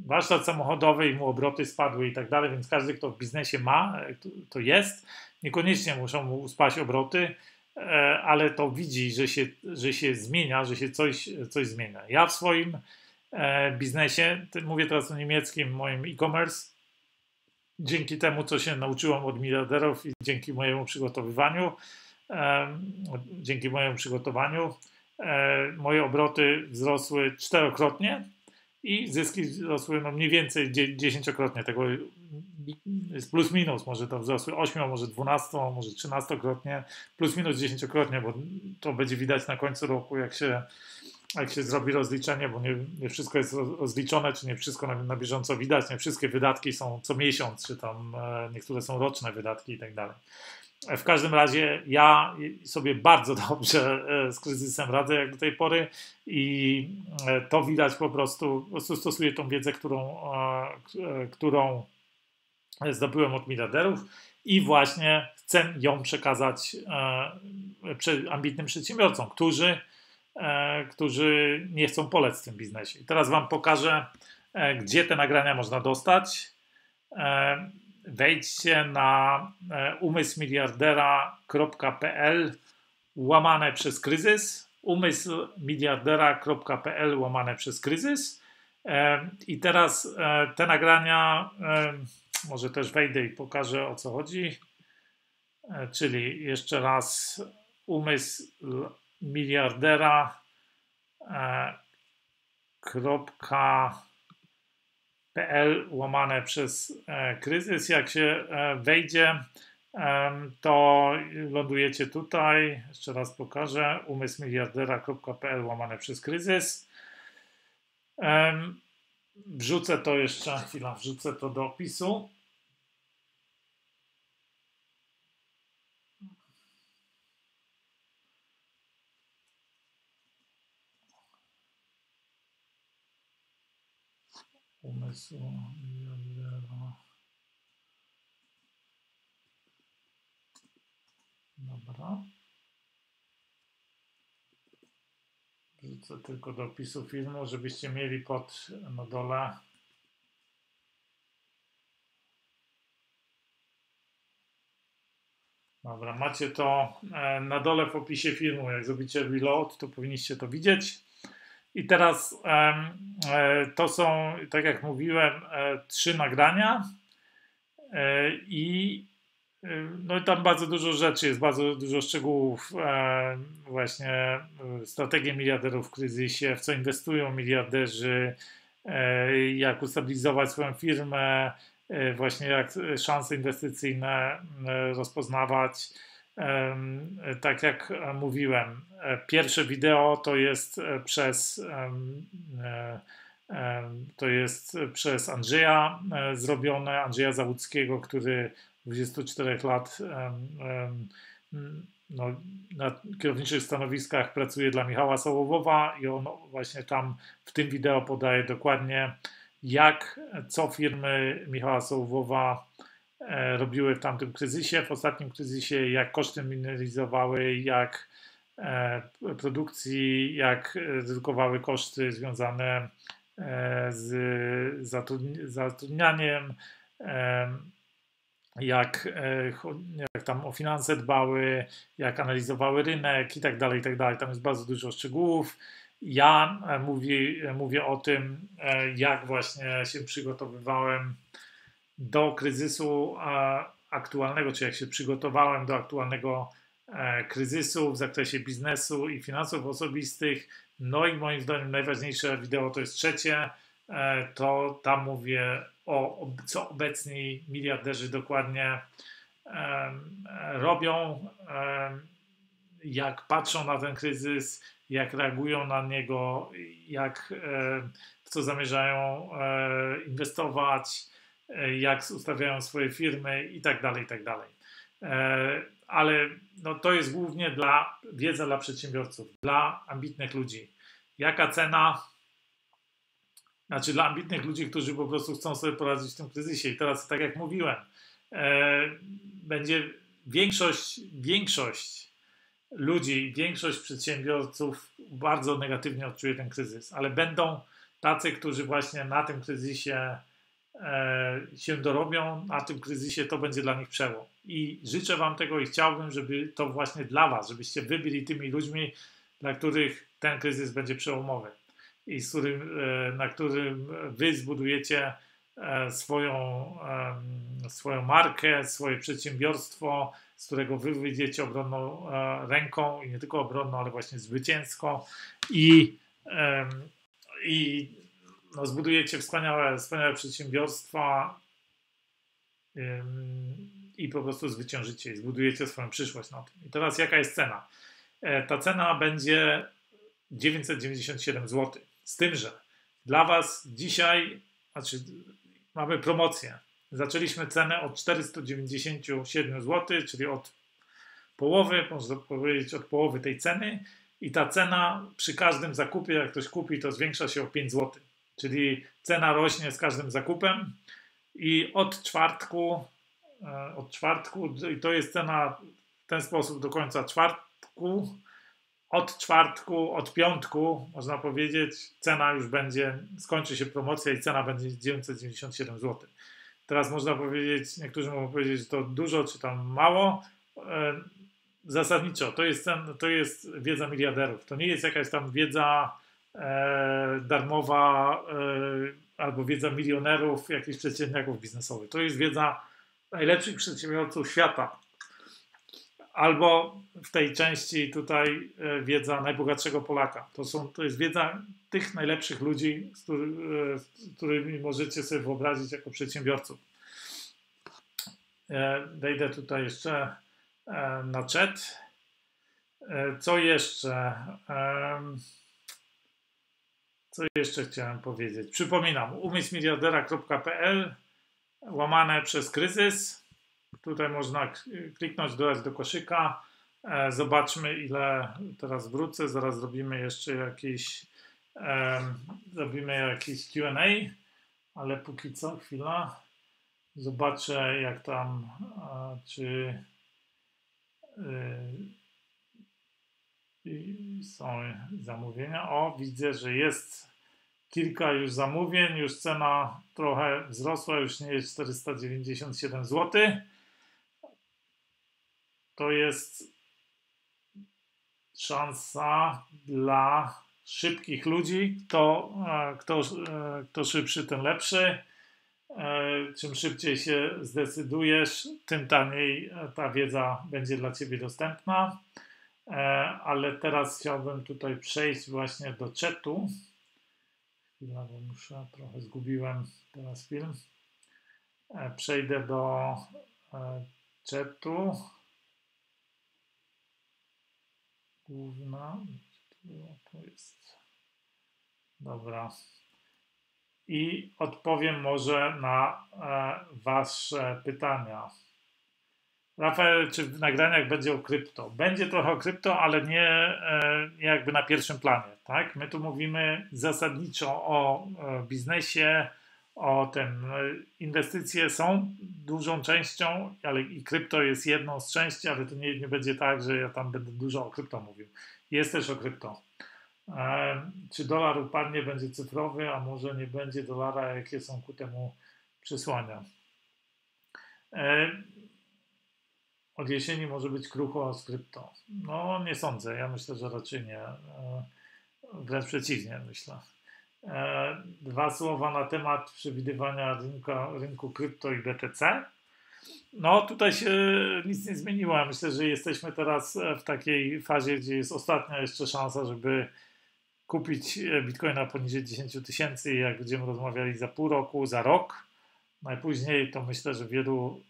warsztat samochodowy i mu obroty spadły i tak dalej, więc każdy, kto w biznesie ma, to jest. Niekoniecznie muszą mu spaść obroty, ale to widzi, że się, że się zmienia, że się coś, coś zmienia. Ja w swoim biznesie, mówię teraz o niemieckim, moim e-commerce, dzięki temu, co się nauczyłam od miliarderów i dzięki mojemu przygotowywaniu, dzięki mojemu przygotowaniu, moje obroty wzrosły czterokrotnie i zyski wzrosły no mniej więcej dziesięciokrotnie. Tego jest plus minus, może to wzrosły 8, może 12, może 13-krotnie, plus minus dziesięciokrotnie, bo to będzie widać na końcu roku, jak się jak się zrobi rozliczenie, bo nie, nie wszystko jest rozliczone, czy nie wszystko na, na, bieżąco widać, nie wszystkie wydatki są co miesiąc, czy tam e, niektóre są roczne wydatki i tak dalej. W każdym razie ja sobie bardzo dobrze z kryzysem radzę jak do tej pory i to widać po prostu, po prostu stosuję tą wiedzę, którą, którą zdobyłem od miliarderów i właśnie chcę ją przekazać ambitnym przedsiębiorcom, którzy, którzy nie chcą polec w tym biznesie. I teraz Wam pokażę, gdzie te nagrania można dostać. Wejdźcie na e, umysłmiliardera.pl łamane przez kryzys. umysłmiliardera.pl łamane przez kryzys. E, i teraz e, te nagrania może też wejdę i pokażę o co chodzi. Czyli jeszcze raz umysł miliardera pl łamane przez e, kryzys. Jak się e, wejdzie, to lądujecie tutaj. Jeszcze raz pokażę. umysłmiliardera.pl łamane przez kryzys. Wrzucę to jeszcze, chwila, wrzucę to do opisu. Umysłu miliardera. Dobra. Wrzucę tylko do opisu filmu, żebyście mieli pod na dole Dobra, macie to e, na dole w opisie filmu. Jak zrobicie reload, to powinniście to widzieć. I teraz e, to są, tak jak mówiłem, e, trzy nagrania e, i no i tam bardzo dużo rzeczy jest, bardzo dużo szczegółów, właśnie strategie miliarderów w kryzysie, w co inwestują miliarderzy, jak ustabilizować swoją firmę, właśnie jak szanse inwestycyjne rozpoznawać tak jak mówiłem, e, pierwsze wideo to jest e, przez e, to jest przez Andrzeja zrobione, Andrzeja Załuckiego, który 24 lat no, na kierowniczych stanowiskach pracuje dla Michała Sołowowa i on właśnie tam w tym wideo podaje dokładnie jak, co firmy Michała Sołowowa E, robiły w tamtym kryzysie, w ostatnim kryzysie, jak koszty minimalizowały, jak e, produkcji, jak redukowały koszty związane e, z zatrudnianiem, jak, jak tam o finanse dbały, jak analizowały rynek i tak dalej, i tak dalej. Tam jest bardzo dużo szczegółów. Ja mówię, mówię o tym, jak właśnie się przygotowywałem do kryzysu aktualnego, czy jak się przygotowałem do aktualnego e, kryzysu w zakresie biznesu i finansów osobistych. No i moim zdaniem najważniejsze wideo to jest trzecie. E, to tam mówię o co obecni miliarderzy dokładnie robią, jak patrzą na ten kryzys, jak reagują na niego, jak w co zamierzają e, inwestować, jak ustawiają swoje firmy i tak dalej, i tak dalej. E, ale no, to jest głównie dla wiedza dla przedsiębiorców, dla ambitnych ludzi. Jaka cena, znaczy dla ambitnych ludzi, którzy po prostu chcą sobie poradzić w tym kryzysie. I teraz, tak jak mówiłem, e, będzie większość, większość ludzi, większość przedsiębiorców bardzo negatywnie odczuje ten kryzys, ale będą tacy, którzy właśnie na tym kryzysie E, się dorobią na tym kryzysie, to będzie dla nich przełom. I życzę Wam tego i chciałbym, żeby to właśnie dla Was, żebyście wy byli tymi ludźmi, dla których ten kryzys będzie przełomowy i z którym, e, na którym Wy zbudujecie e, swoją, swoją markę, swoje przedsiębiorstwo, z którego Wy wyjdziecie obronną ręką i nie tylko obronną, ale właśnie zwycięską i, i no, zbudujecie wspaniałe, wspaniałe przedsiębiorstwa i po prostu zwyciężycie i zbudujecie swoją przyszłość na tym. I teraz jaka jest cena? E, ta cena będzie 997 zł. Z tym, że dla Was dzisiaj, znaczy mamy promocję. Zaczęliśmy cenę od 497 zł, czyli od połowy, można powiedzieć od połowy tej ceny i ta cena przy każdym zakupie, jak ktoś kupi, to zwiększa się o 5 zł. Czyli cena rośnie z każdym zakupem i od czwartku, e, od czwartku, i to jest cena w ten sposób do końca czwartku, od czwartku, od piątku, można powiedzieć, cena już będzie, skończy się promocja i cena będzie 997 zł. Teraz można powiedzieć, niektórzy mogą powiedzieć, że to dużo czy tam mało. E, zasadniczo to jest, ten, to jest wiedza miliarderów. To nie jest jakaś tam wiedza darmowa e, albo wiedza milionerów, jakichś przedsiębiorców biznesowych. To jest wiedza najlepszych przedsiębiorców świata. Albo w tej części tutaj e, wiedza najbogatszego Polaka. To, są, to jest wiedza tych najlepszych ludzi, z, który, e, z którymi możecie sobie wyobrazić jako przedsiębiorców. E, wejdę tutaj jeszcze na chat. Co jeszcze? Co jeszcze chciałem powiedzieć? Przypominam, umysłmiliardera.pl łamane przez kryzys. Tutaj można kliknąć, dodać do koszyka. E, zobaczmy, ile teraz wrócę. Zaraz zrobimy jeszcze jakiś, um, zrobimy jakiś QA, ale póki co, chwila. Zobaczę, jak tam, a, czy y, są zamówienia. O, widzę, że jest kilka już zamówień, już cena trochę wzrosła, już nie jest 497 zł. To jest szansa dla szybkich ludzi. Kto, e, kto, e, kto szybszy, ten lepszy. E, czym szybciej się zdecydujesz, tym taniej ta wiedza będzie dla Ciebie dostępna. Ale teraz chciałbym tutaj przejść właśnie do czatu. Chwila, bo muszę, trochę zgubiłem teraz film. Przejdę do czatu. Główna. To jest. Dobra. I odpowiem może na e, Wasze pytania. Rafael, czy w nagraniach będzie o krypto? Będzie trochę o krypto, ale nie, e, jakby na pierwszym planie. Tak? My tu mówimy zasadniczo o e, biznesie, o ten. Inwestycje są dużą częścią, ale i krypto jest jedną z części, ale to nie, nie będzie tak, że ja tam będę dużo o krypto mówił. Jest też o krypto. E, czy dolar upadnie, będzie cyfrowy, a może nie będzie dolara, jakie są ku temu przesłania. Od jesieni może być krucho z krypto. No, nie sądzę. Ja myślę, że raczej nie. E, wręcz przeciwnie, myślę. E, dwa słowa na temat przewidywania rynka, rynku krypto i BTC. No, tutaj się nic nie zmieniło. Myślę, że jesteśmy teraz w takiej fazie, gdzie jest ostatnia jeszcze szansa, żeby kupić bitcoina poniżej 10 tysięcy. Jak będziemy rozmawiali za pół roku, za rok, najpóźniej, to myślę, że wielu,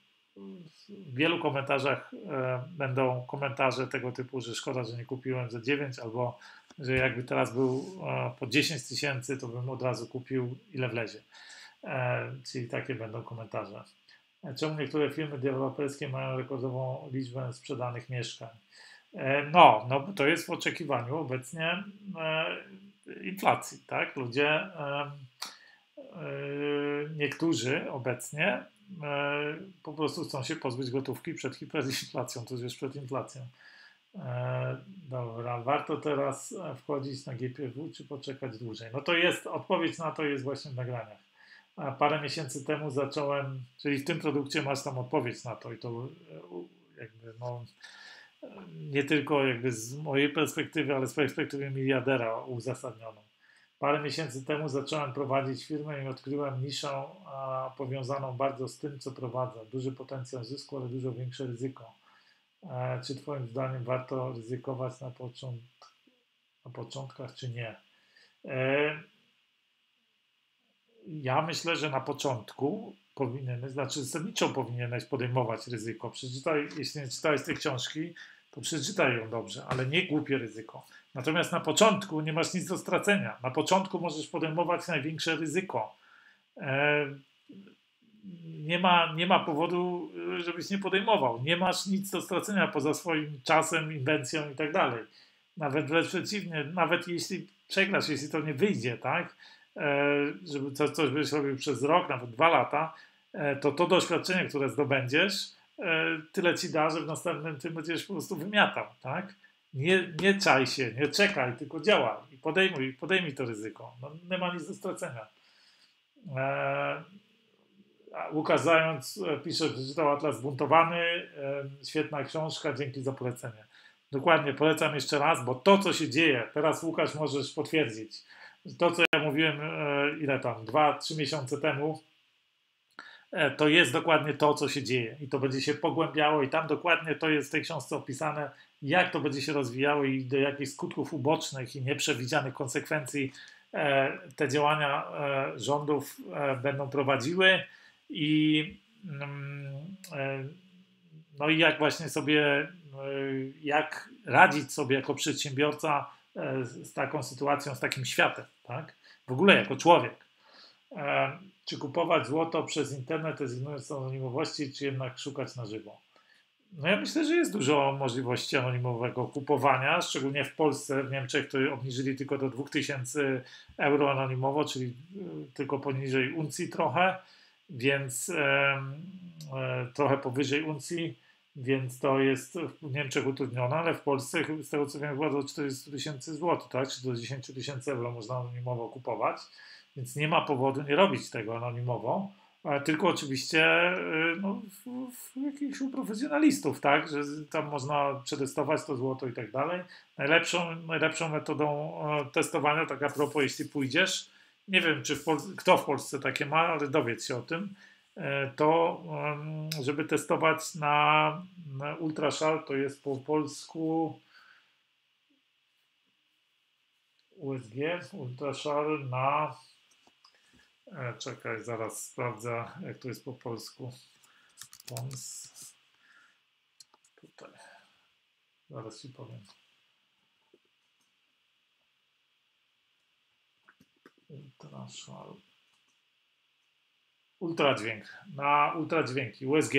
w wielu komentarzach e, będą komentarze tego typu, że szkoda, że nie kupiłem za 9 albo że jakby teraz był e, po 10 tysięcy, to bym od razu kupił ile wlezie. E, czyli takie będą komentarze. Czemu niektóre firmy deweloperskie mają rekordową liczbę sprzedanych mieszkań? No, no to jest w oczekiwaniu obecnie inflacji, tak? Ludzie, niektórzy obecnie po prostu chcą się pozbyć gotówki przed hiperinflacją, to jest przed inflacją. E, dobra, warto teraz e, wchodzić na GPW, czy poczekać dłużej? No to jest, odpowiedź na to jest właśnie w nagraniach. A parę miesięcy temu zacząłem, czyli w tym produkcie masz tam odpowiedź na to i to e, jakby no, nie tylko jakby z mojej perspektywy, ale z perspektywy miliardera uzasadnioną. Parę miesięcy temu zacząłem prowadzić firmę i odkryłem niszę a, powiązaną bardzo z tym, co prowadzę. Duży potencjał zysku, ale dużo większe ryzyko czy Twoim zdaniem warto ryzykować na, począt, na początkach, czy nie? E, ja myślę, że na początku powinieneś, znaczy zasadniczo powinieneś podejmować ryzyko. Przeczytaj, jeśli nie czytałeś tej książki, to przeczytaj ją dobrze, ale nie głupie ryzyko. Natomiast na początku nie masz nic do stracenia. Na początku możesz podejmować największe ryzyko. E, nie ma, nie ma powodu, żebyś nie podejmował. Nie masz nic do stracenia poza swoim czasem, inwencją i tak dalej. Nawet wręcz przeciwnie, nawet jeśli przegrasz, jeśli to nie wyjdzie, tak, e, żeby coś, coś byś robił przez rok, nawet dwa lata, e, to to doświadczenie, które zdobędziesz, tyle ci da, że w następnym tym będziesz po prostu wymiatał, tak? Nie, nie czaj się, nie czekaj, tylko działaj i podejmuj, podejmij to ryzyko. No, nie ma nic do stracenia. Łukasz Zając pisze, że przeczytał Atlas Zbuntowany. Świetna książka, dzięki za polecenie. Dokładnie, polecam jeszcze raz, bo to, co się dzieje, teraz Łukasz możesz potwierdzić. To, co ja mówiłem, e, ile tam, dwa, trzy miesiące temu, e, to jest dokładnie to, co się dzieje i to będzie się pogłębiało i tam dokładnie to jest w tej książce opisane, jak to będzie się rozwijało i do jakich skutków ubocznych i nieprzewidzianych konsekwencji e, te działania rządów będą prowadziły i mm, no i jak właśnie sobie E, jak radzić sobie jako przedsiębiorca e, z taką sytuacją, z takim światem, tak? W ogóle jako człowiek. Czy kupować złoto przez internet, rezygnując z anonimowości, czy jednak szukać na żywo? No ja myślę, że jest dużo możliwości anonimowego kupowania, szczególnie w Polsce, w Niemczech to obniżyli tylko do 2000 euro anonimowo, czyli tylko poniżej uncji trochę, więc e, e, trochę powyżej uncji więc to jest w Niemczech utrudnione, ale w Polsce, z tego co wiem, chyba do 40 tysięcy złotych, tak? czy do 10 tysięcy euro można anonimowo kupować, więc nie ma powodu nie robić tego anonimowo, tylko oczywiście y, no, w, w jakichś profesjonalistów, tak, że tam można przetestować to złoto i tak dalej. Najlepszą, najlepszą metodą e, testowania, tak a propos, jeśli pójdziesz, nie wiem, czy w kto w Polsce takie ma, ale dowiedz się o tym, E, to żeby testować na, na to jest po polsku USG, ultraszal na e, czekaj, zaraz sprawdzę, jak to jest po polsku. Pons. Tutaj. Zaraz ci powiem. Ultraszal ultradźwięk, na ultradźwięki, USG.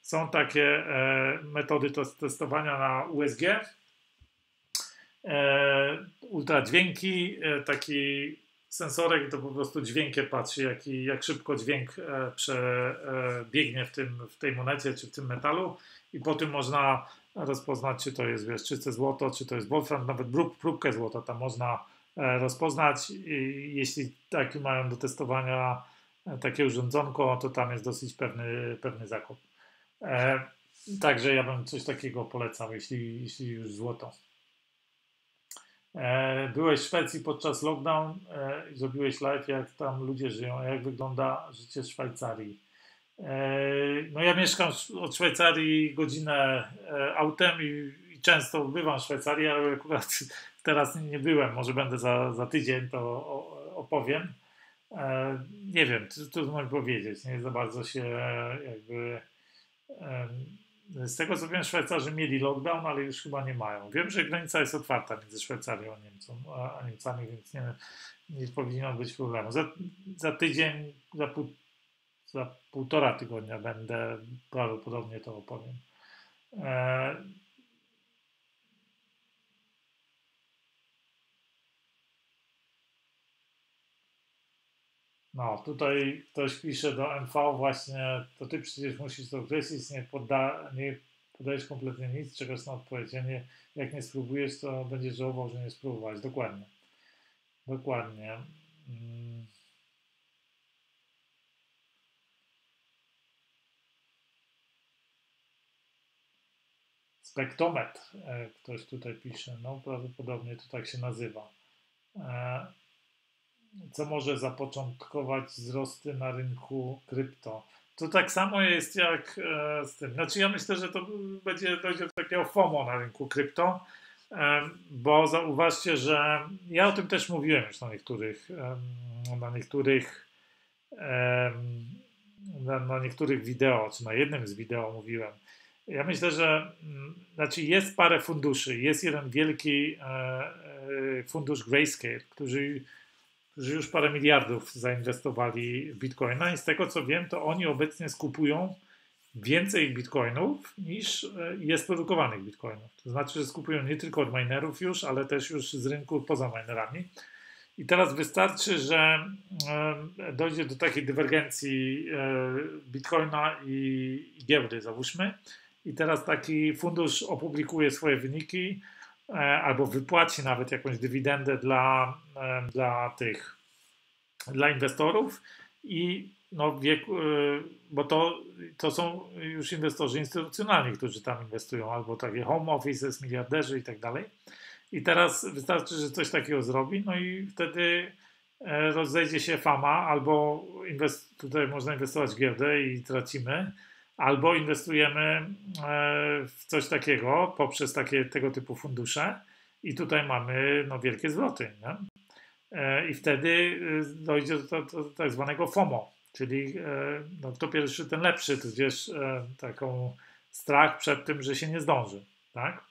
Są takie e, metody testowania na USG. E, ultradźwięki, e, taki sensorek to po prostu dźwiękiem patrzy, jak, jak szybko dźwięk e, przebiegnie e, w, tym, w tej monecie czy w tym metalu i po tym można rozpoznać, czy to jest wiesz, czyste złoto, czy to jest wolfram, nawet prób, próbkę złota tam można e, rozpoznać. I jeśli taki mają do testowania takie urządzonko, to tam jest dosyć pewny, pewny zakup. E, także ja bym coś takiego polecał, jeśli, jeśli już złoto. E, byłeś w Szwecji podczas lockdown e, i zrobiłeś live, jak tam ludzie żyją, jak wygląda życie w Szwajcarii. E, no ja mieszkam od Szwajcarii godzinę autem i, i, często bywam w Szwajcarii, ale akurat teraz nie byłem, może będę za, za tydzień, to opowiem. Nie wiem, trudno mi powiedzieć. Nie za bardzo się jakby. Z tego co wiem, Szwajcarzy mieli lockdown, ale już chyba nie mają. Wiem, że granica jest otwarta między Szwajcarią a, Niemcą, a Niemcami, więc nie, nie powinno być problemu. Za, za tydzień, za, pół, za półtora tygodnia będę prawdopodobnie to opowiem. E, No, tutaj ktoś pisze do MV właśnie, to ty przecież musisz to określić, nie, podda, nie podajesz kompletnie nic, czegoś na odpowiedź. nie, jak nie spróbujesz, to będziesz żałował, że nie spróbowałeś. Dokładnie. Dokładnie. Hmm. Spektometr, e, ktoś tutaj pisze, no prawdopodobnie to tak się nazywa. E, co może zapoczątkować wzrosty na rynku krypto. To tak samo jest jak e, z tym. Znaczy ja myślę, że to będzie dojdzie do takiego FOMO na rynku krypto, e, bo zauważcie, że ja o tym też mówiłem już na niektórych na niektórych na, na niektórych wideo, czy na jednym z wideo mówiłem. Ja myślę, że mm, znaczy jest parę funduszy. Jest jeden wielki e, fundusz Grayscale, który którzy już parę miliardów zainwestowali w bitcoina i z tego co wiem, to oni obecnie skupują więcej bitcoinów niż e, jest produkowanych bitcoinów. To znaczy, że skupują nie tylko od minerów już, ale też już z rynku poza minerami. I teraz wystarczy, że dojdzie do takiej dywergencji e, bitcoina i giełdy, załóżmy. I teraz taki fundusz opublikuje swoje wyniki albo wypłaci nawet jakąś dywidendę dla, dla tych, dla inwestorów i no, wiek, y, bo to, to są już inwestorzy instytucjonalni, którzy tam inwestują, albo takie home offices, miliarderzy i tak dalej. I teraz wystarczy, że coś takiego zrobi, no i wtedy e, rozejdzie się fama, albo inwest, tutaj można inwestować w giełdę i tracimy, albo inwestujemy e, w coś takiego poprzez takie tego typu fundusze i tutaj mamy no, wielkie zwroty. Nie? E, I wtedy dojdzie do, do, do tak zwanego FOMO, Czyli e, no, kto pierwszy, ten lepszy, tudzież e, taką strach przed tym, że się nie zdąży. Tak?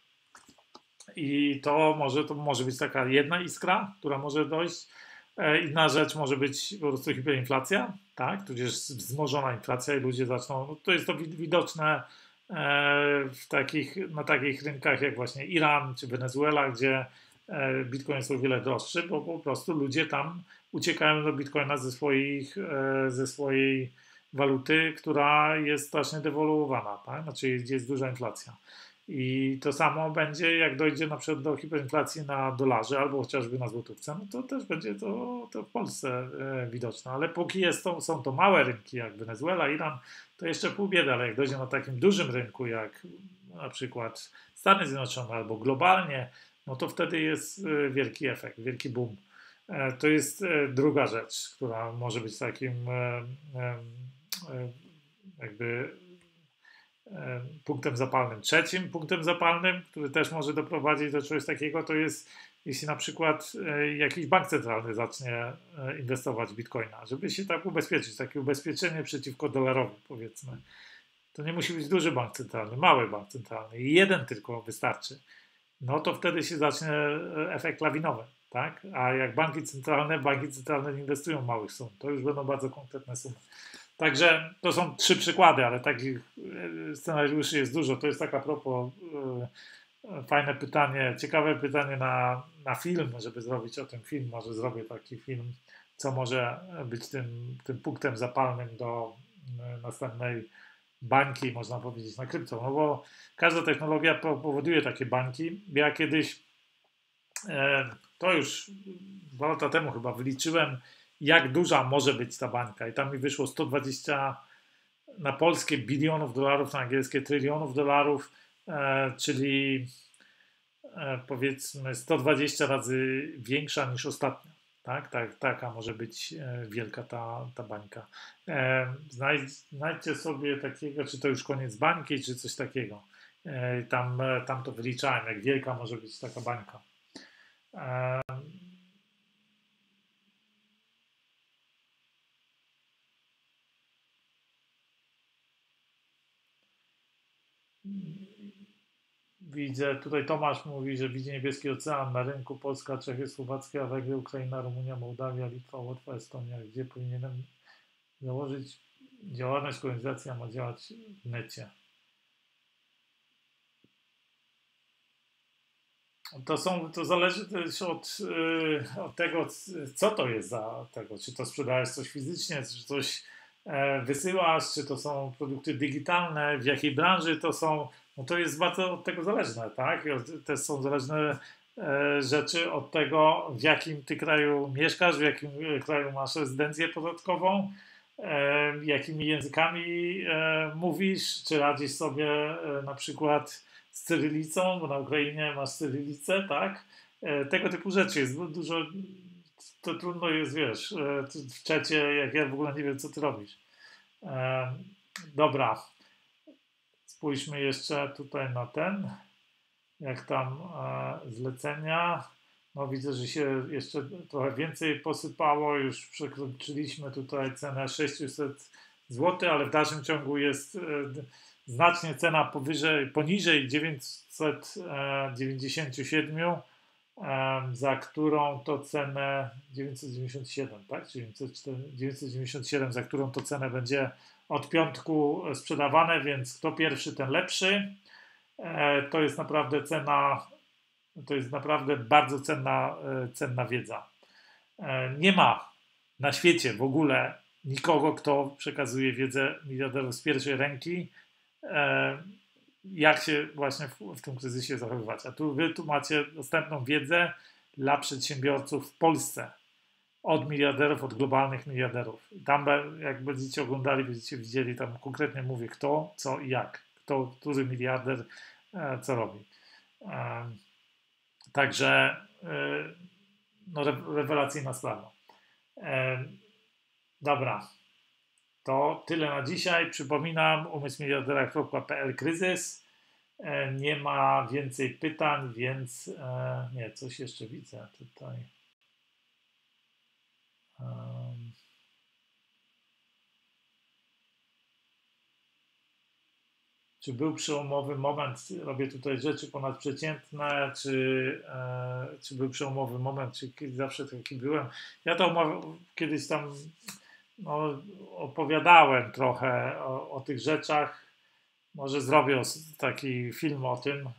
I to może, to może być taka jedna iskra, która może dojść. E, inna rzecz może być po prostu hiperinflacja, tak? tudzież wzmożona inflacja i ludzie zaczną. No, to jest to widoczne w takich, na takich rynkach jak właśnie Iran czy Wenezuela, gdzie Bitcoin jest o wiele droższy, bo po prostu ludzie tam uciekają do bitcoina ze, swoich, e, ze swojej waluty, która jest strasznie dewoluowana, tak? znaczy jest duża inflacja. I to samo będzie, jak dojdzie na przykład do hiperinflacji na dolarze albo chociażby na złotówce, no to też będzie to, to w Polsce e, widoczne. Ale póki jest to, są to małe rynki, jak Wenezuela, Iran, to jeszcze pół biedy, ale jak dojdzie na takim dużym rynku, jak na przykład Stany Zjednoczone albo globalnie, no to wtedy jest e, wielki efekt, wielki boom. E, to jest e, druga rzecz, która może być takim e, jakby punktem zapalnym. Trzecim punktem zapalnym, który też może doprowadzić do czegoś takiego, to jest jeśli na przykład jakiś bank centralny zacznie inwestować w bitcoina, żeby się tak ubezpieczyć, takie ubezpieczenie przeciwko dolarowi, powiedzmy. To nie musi być duży bank centralny, mały bank centralny i jeden tylko wystarczy. No to wtedy się zacznie efekt lawinowy tak? A jak banki centralne, banki centralne inwestują małych sum, to już będą bardzo konkretne sumy. Także to są trzy przykłady, ale takich e, scenariuszy jest dużo. To jest tak a propos e, fajne pytanie, ciekawe pytanie na, na film, żeby zrobić o tym film. Może zrobię taki film, co może być tym, tym punktem zapalnym do e, następnej bańki, można powiedzieć, na krypto. No bo każda technologia powoduje takie bańki. Ja kiedyś to już dwa lata temu chyba wyliczyłem, jak duża może być ta bańka. I tam mi wyszło 120 na polskie bilionów dolarów, na angielskie trylionów dolarów, e, czyli e, powiedzmy 120 razy większa niż ostatnia. Tak, tak, taka może być e, wielka ta, ta bańka. E, znajdź, znajdźcie sobie takiego, czy to już koniec bańki, czy coś takiego. E, tam, e, tam to wyliczałem, jak wielka może być taka bańka. Widzę, tutaj Tomasz mówi, że widzi niebieski ocean na rynku Polska, Czechy, Słowackia, Węgry, Ukraina, Rumunia, Mołdawia, Litwa, Łotwa, Estonia, gdzie powinienem założyć działalność, organizacja ma działać w necie. To, są, to zależy też od, y, od tego, co to jest za tego. Czy to sprzedajesz coś fizycznie, czy coś e, wysyłasz, czy to są produkty digitalne, w jakiej branży to są. No to jest bardzo od tego zależne, tak? Też są zależne e, rzeczy od tego, w jakim ty kraju mieszkasz, w jakim kraju masz rezydencję podatkową, e, jakimi językami mówisz, czy radzisz sobie na przykład z cyrylicą, bo na Ukrainie masz cyrylicę, tak? E, tego typu rzeczy jest dużo, to trudno jest, wiesz, e, w czecie, jak ja w ogóle nie wiem, co ty robisz. E, dobra, spójrzmy jeszcze tutaj na ten, jak tam zlecenia. No widzę, że się jeszcze trochę więcej posypało, już przekroczyliśmy tutaj cenę 600 zł, ale w dalszym ciągu jest znacznie cena powyżej, poniżej 997 za którą to cenę 997, tak? 997, za którą to cenę będzie od piątku sprzedawane, więc kto pierwszy, ten lepszy. E, to jest naprawdę cena, to jest naprawdę bardzo cenna, e, cenna wiedza. E, nie ma na świecie w ogóle nikogo, kto przekazuje wiedzę miliarderów z pierwszej ręki, jak się właśnie w, w tym kryzysie zachowywać. A tu wy tu macie dostępną wiedzę dla przedsiębiorców w Polsce od miliarderów, od globalnych miliarderów. Tam, jak będziecie oglądali, będziecie widzieli, tam konkretnie mówię kto, co i jak. Kto, który miliarder e, co robi. E, także e, no, rewelacyjna sprawa. Dobra. To tyle na dzisiaj. Przypominam, umysłmiliardera.pl kryzys. Nie ma więcej pytań, więc nie, coś jeszcze widzę tutaj. Czy był przełomowy moment, robię tutaj rzeczy ponadprzeciętne, czy, e, czy był przełomowy moment, czy zawsze taki byłem. Ja to kiedyś tam no, opowiadałem trochę o, o, tych rzeczach. Może zrobię taki film o tym.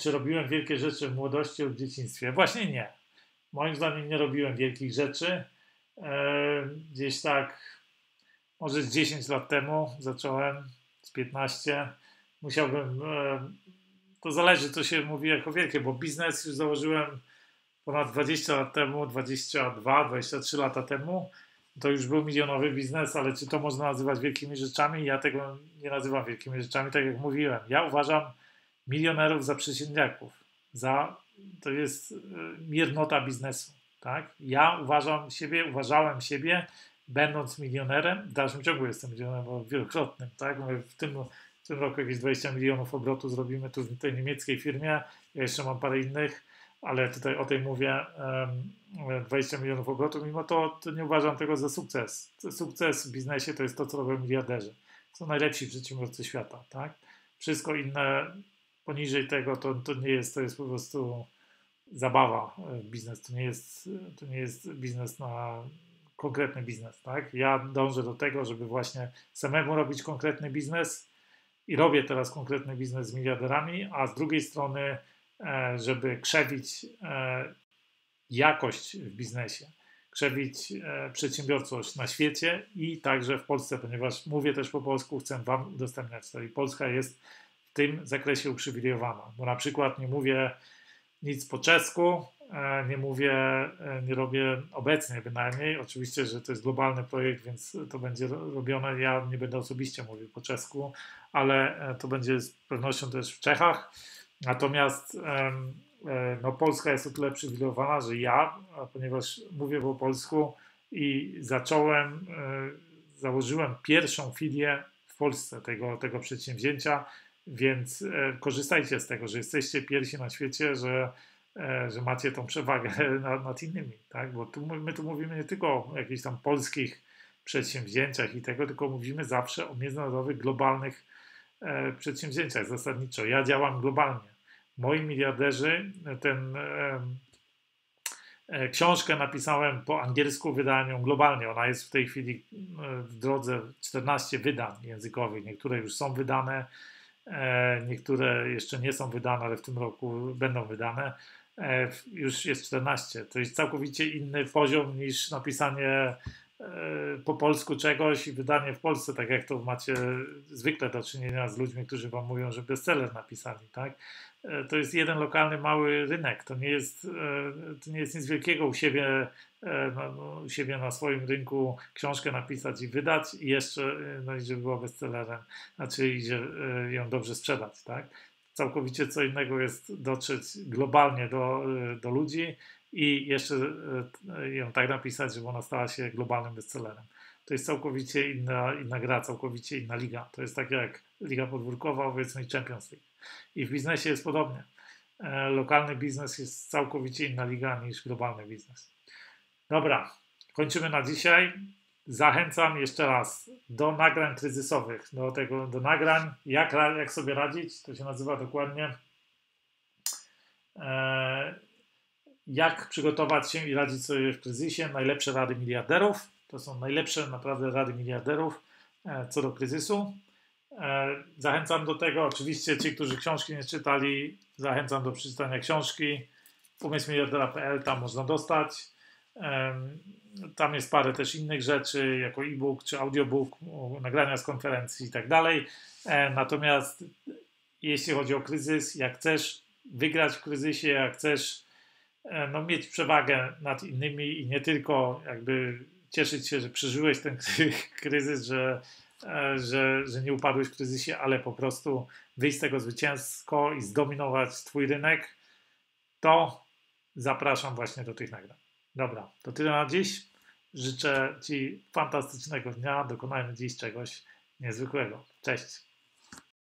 Czy robiłem wielkie rzeczy w młodości lub w dzieciństwie? Właśnie nie. Moim zdaniem nie robiłem wielkich rzeczy. gdzieś tak, może z 10 lat temu zacząłem, z 15. Musiałbym, to zależy, co się mówi jako wielkie, bo biznes już założyłem ponad 20 lat temu, 22, 23 lata temu. To już był milionowy biznes, ale czy to można nazywać wielkimi rzeczami? Ja tego nie nazywam wielkimi rzeczami, tak jak mówiłem. Ja uważam, milionerów za przeciętniaków. Za, to jest e, miernota biznesu. Tak? Ja uważam siebie, uważałem siebie, będąc milionerem, w dalszym ciągu jestem milionerem, bo wielokrotnym. Tak? W, tym, w tym roku jakieś 20 milionów obrotu zrobimy tu w tej niemieckiej firmie. Ja jeszcze mam parę innych, ale tutaj o tej mówię. 20 milionów obrotu, mimo to, to nie uważam tego za sukces. Sukces w biznesie to jest to, co robią miliarderzy. Są najlepsi przedsiębiorcy świata. Tak? Wszystko inne poniżej tego to, to nie jest, to jest po prostu zabawa e, biznes, to nie jest, to nie jest biznes na konkretny biznes, tak? Ja dążę do tego, żeby właśnie samemu robić konkretny biznes i robię teraz konkretny biznes z miliarderami, a z drugiej strony, e, żeby krzewić e, jakość w biznesie, krzewić przedsiębiorczość na świecie i także w Polsce, ponieważ mówię też po polsku, chcę Wam udostępniać to i Polska jest tym zakresie uprzywilejowana. Bo na przykład nie mówię nic po czesku, e, nie mówię, e, nie robię obecnie bynajmniej. Oczywiście, że to jest globalny projekt, więc to będzie robione. Ja nie będę osobiście mówił po czesku, ale e, to będzie z pewnością też w Czechach. Natomiast no, Polska jest o tyle przywilejowana, że ja, ponieważ mówię po polsku i zacząłem, założyłem pierwszą filię w Polsce tego, tego przedsięwzięcia więc e, korzystajcie z tego, że jesteście pierwsi na świecie, że, e, że macie tą przewagę nad, nad innymi, tak? Bo tu, my tu mówimy nie tylko o jakichś tam polskich przedsięwzięciach i tego, tylko mówimy zawsze o międzynarodowych, globalnych e, przedsięwzięciach zasadniczo. Ja działam globalnie. Moi miliarderzy, ten książkę napisałem po angielsku, wydałem ją globalnie. Ona jest w tej chwili w drodze 14 wydań językowych. Niektóre już są wydane, niektóre jeszcze nie są wydane, ale w tym roku będą wydane. E, już jest 14. To jest całkowicie inny poziom niż napisanie e, po polsku czegoś i wydanie w Polsce, tak jak to macie zwykle do czynienia z ludźmi, którzy wam mówią, że bestseller napisali, tak? E, to jest jeden lokalny mały rynek. To nie jest, e, to nie jest nic wielkiego u siebie, e, no, no, siebie na swoim rynku książkę napisać i wydać i jeszcze, no i żeby była bestsellerem, znaczy i ją dobrze sprzedać, tak? Całkowicie co innego jest dotrzeć globalnie do, do ludzi i jeszcze ją tak napisać, żeby ona stała się globalnym bestsellerem. To jest całkowicie inna, inna gra, całkowicie inna liga. To jest tak jak liga podwórkowa, powiedzmy Champions League. I w biznesie jest podobnie. E, lokalny biznes jest całkowicie inna liga niż globalny biznes. Dobra, kończymy na dzisiaj. Zachęcam jeszcze raz do nagrań kryzysowych, do tego, do nagrań, jak, jak sobie radzić, to się nazywa dokładnie jak przygotować się i radzić sobie w kryzysie, najlepsze rady miliarderów. To są najlepsze naprawdę rady miliarderów co do kryzysu. Zachęcam do tego, oczywiście ci, którzy książki nie czytali, zachęcam do przeczytania książki umysłmiliardera.pl, tam można dostać. Tam jest parę też innych rzeczy, jako e-book czy audiobook, nagrania z konferencji i tak dalej. Natomiast jeśli chodzi o kryzys, jak chcesz wygrać w kryzysie, jak chcesz e, no, mieć przewagę nad innymi i nie tylko jakby cieszyć się, że przeżyłeś ten kryzys, że, e, że, że nie upadłeś w kryzysie, ale po prostu wyjść z tego zwycięsko i zdominować twój rynek, to zapraszam właśnie do tych nagrań. Dobra, to tyle na dziś. Życzę Ci fantastycznego dnia. Dokonajmy dziś czegoś niezwykłego. Cześć.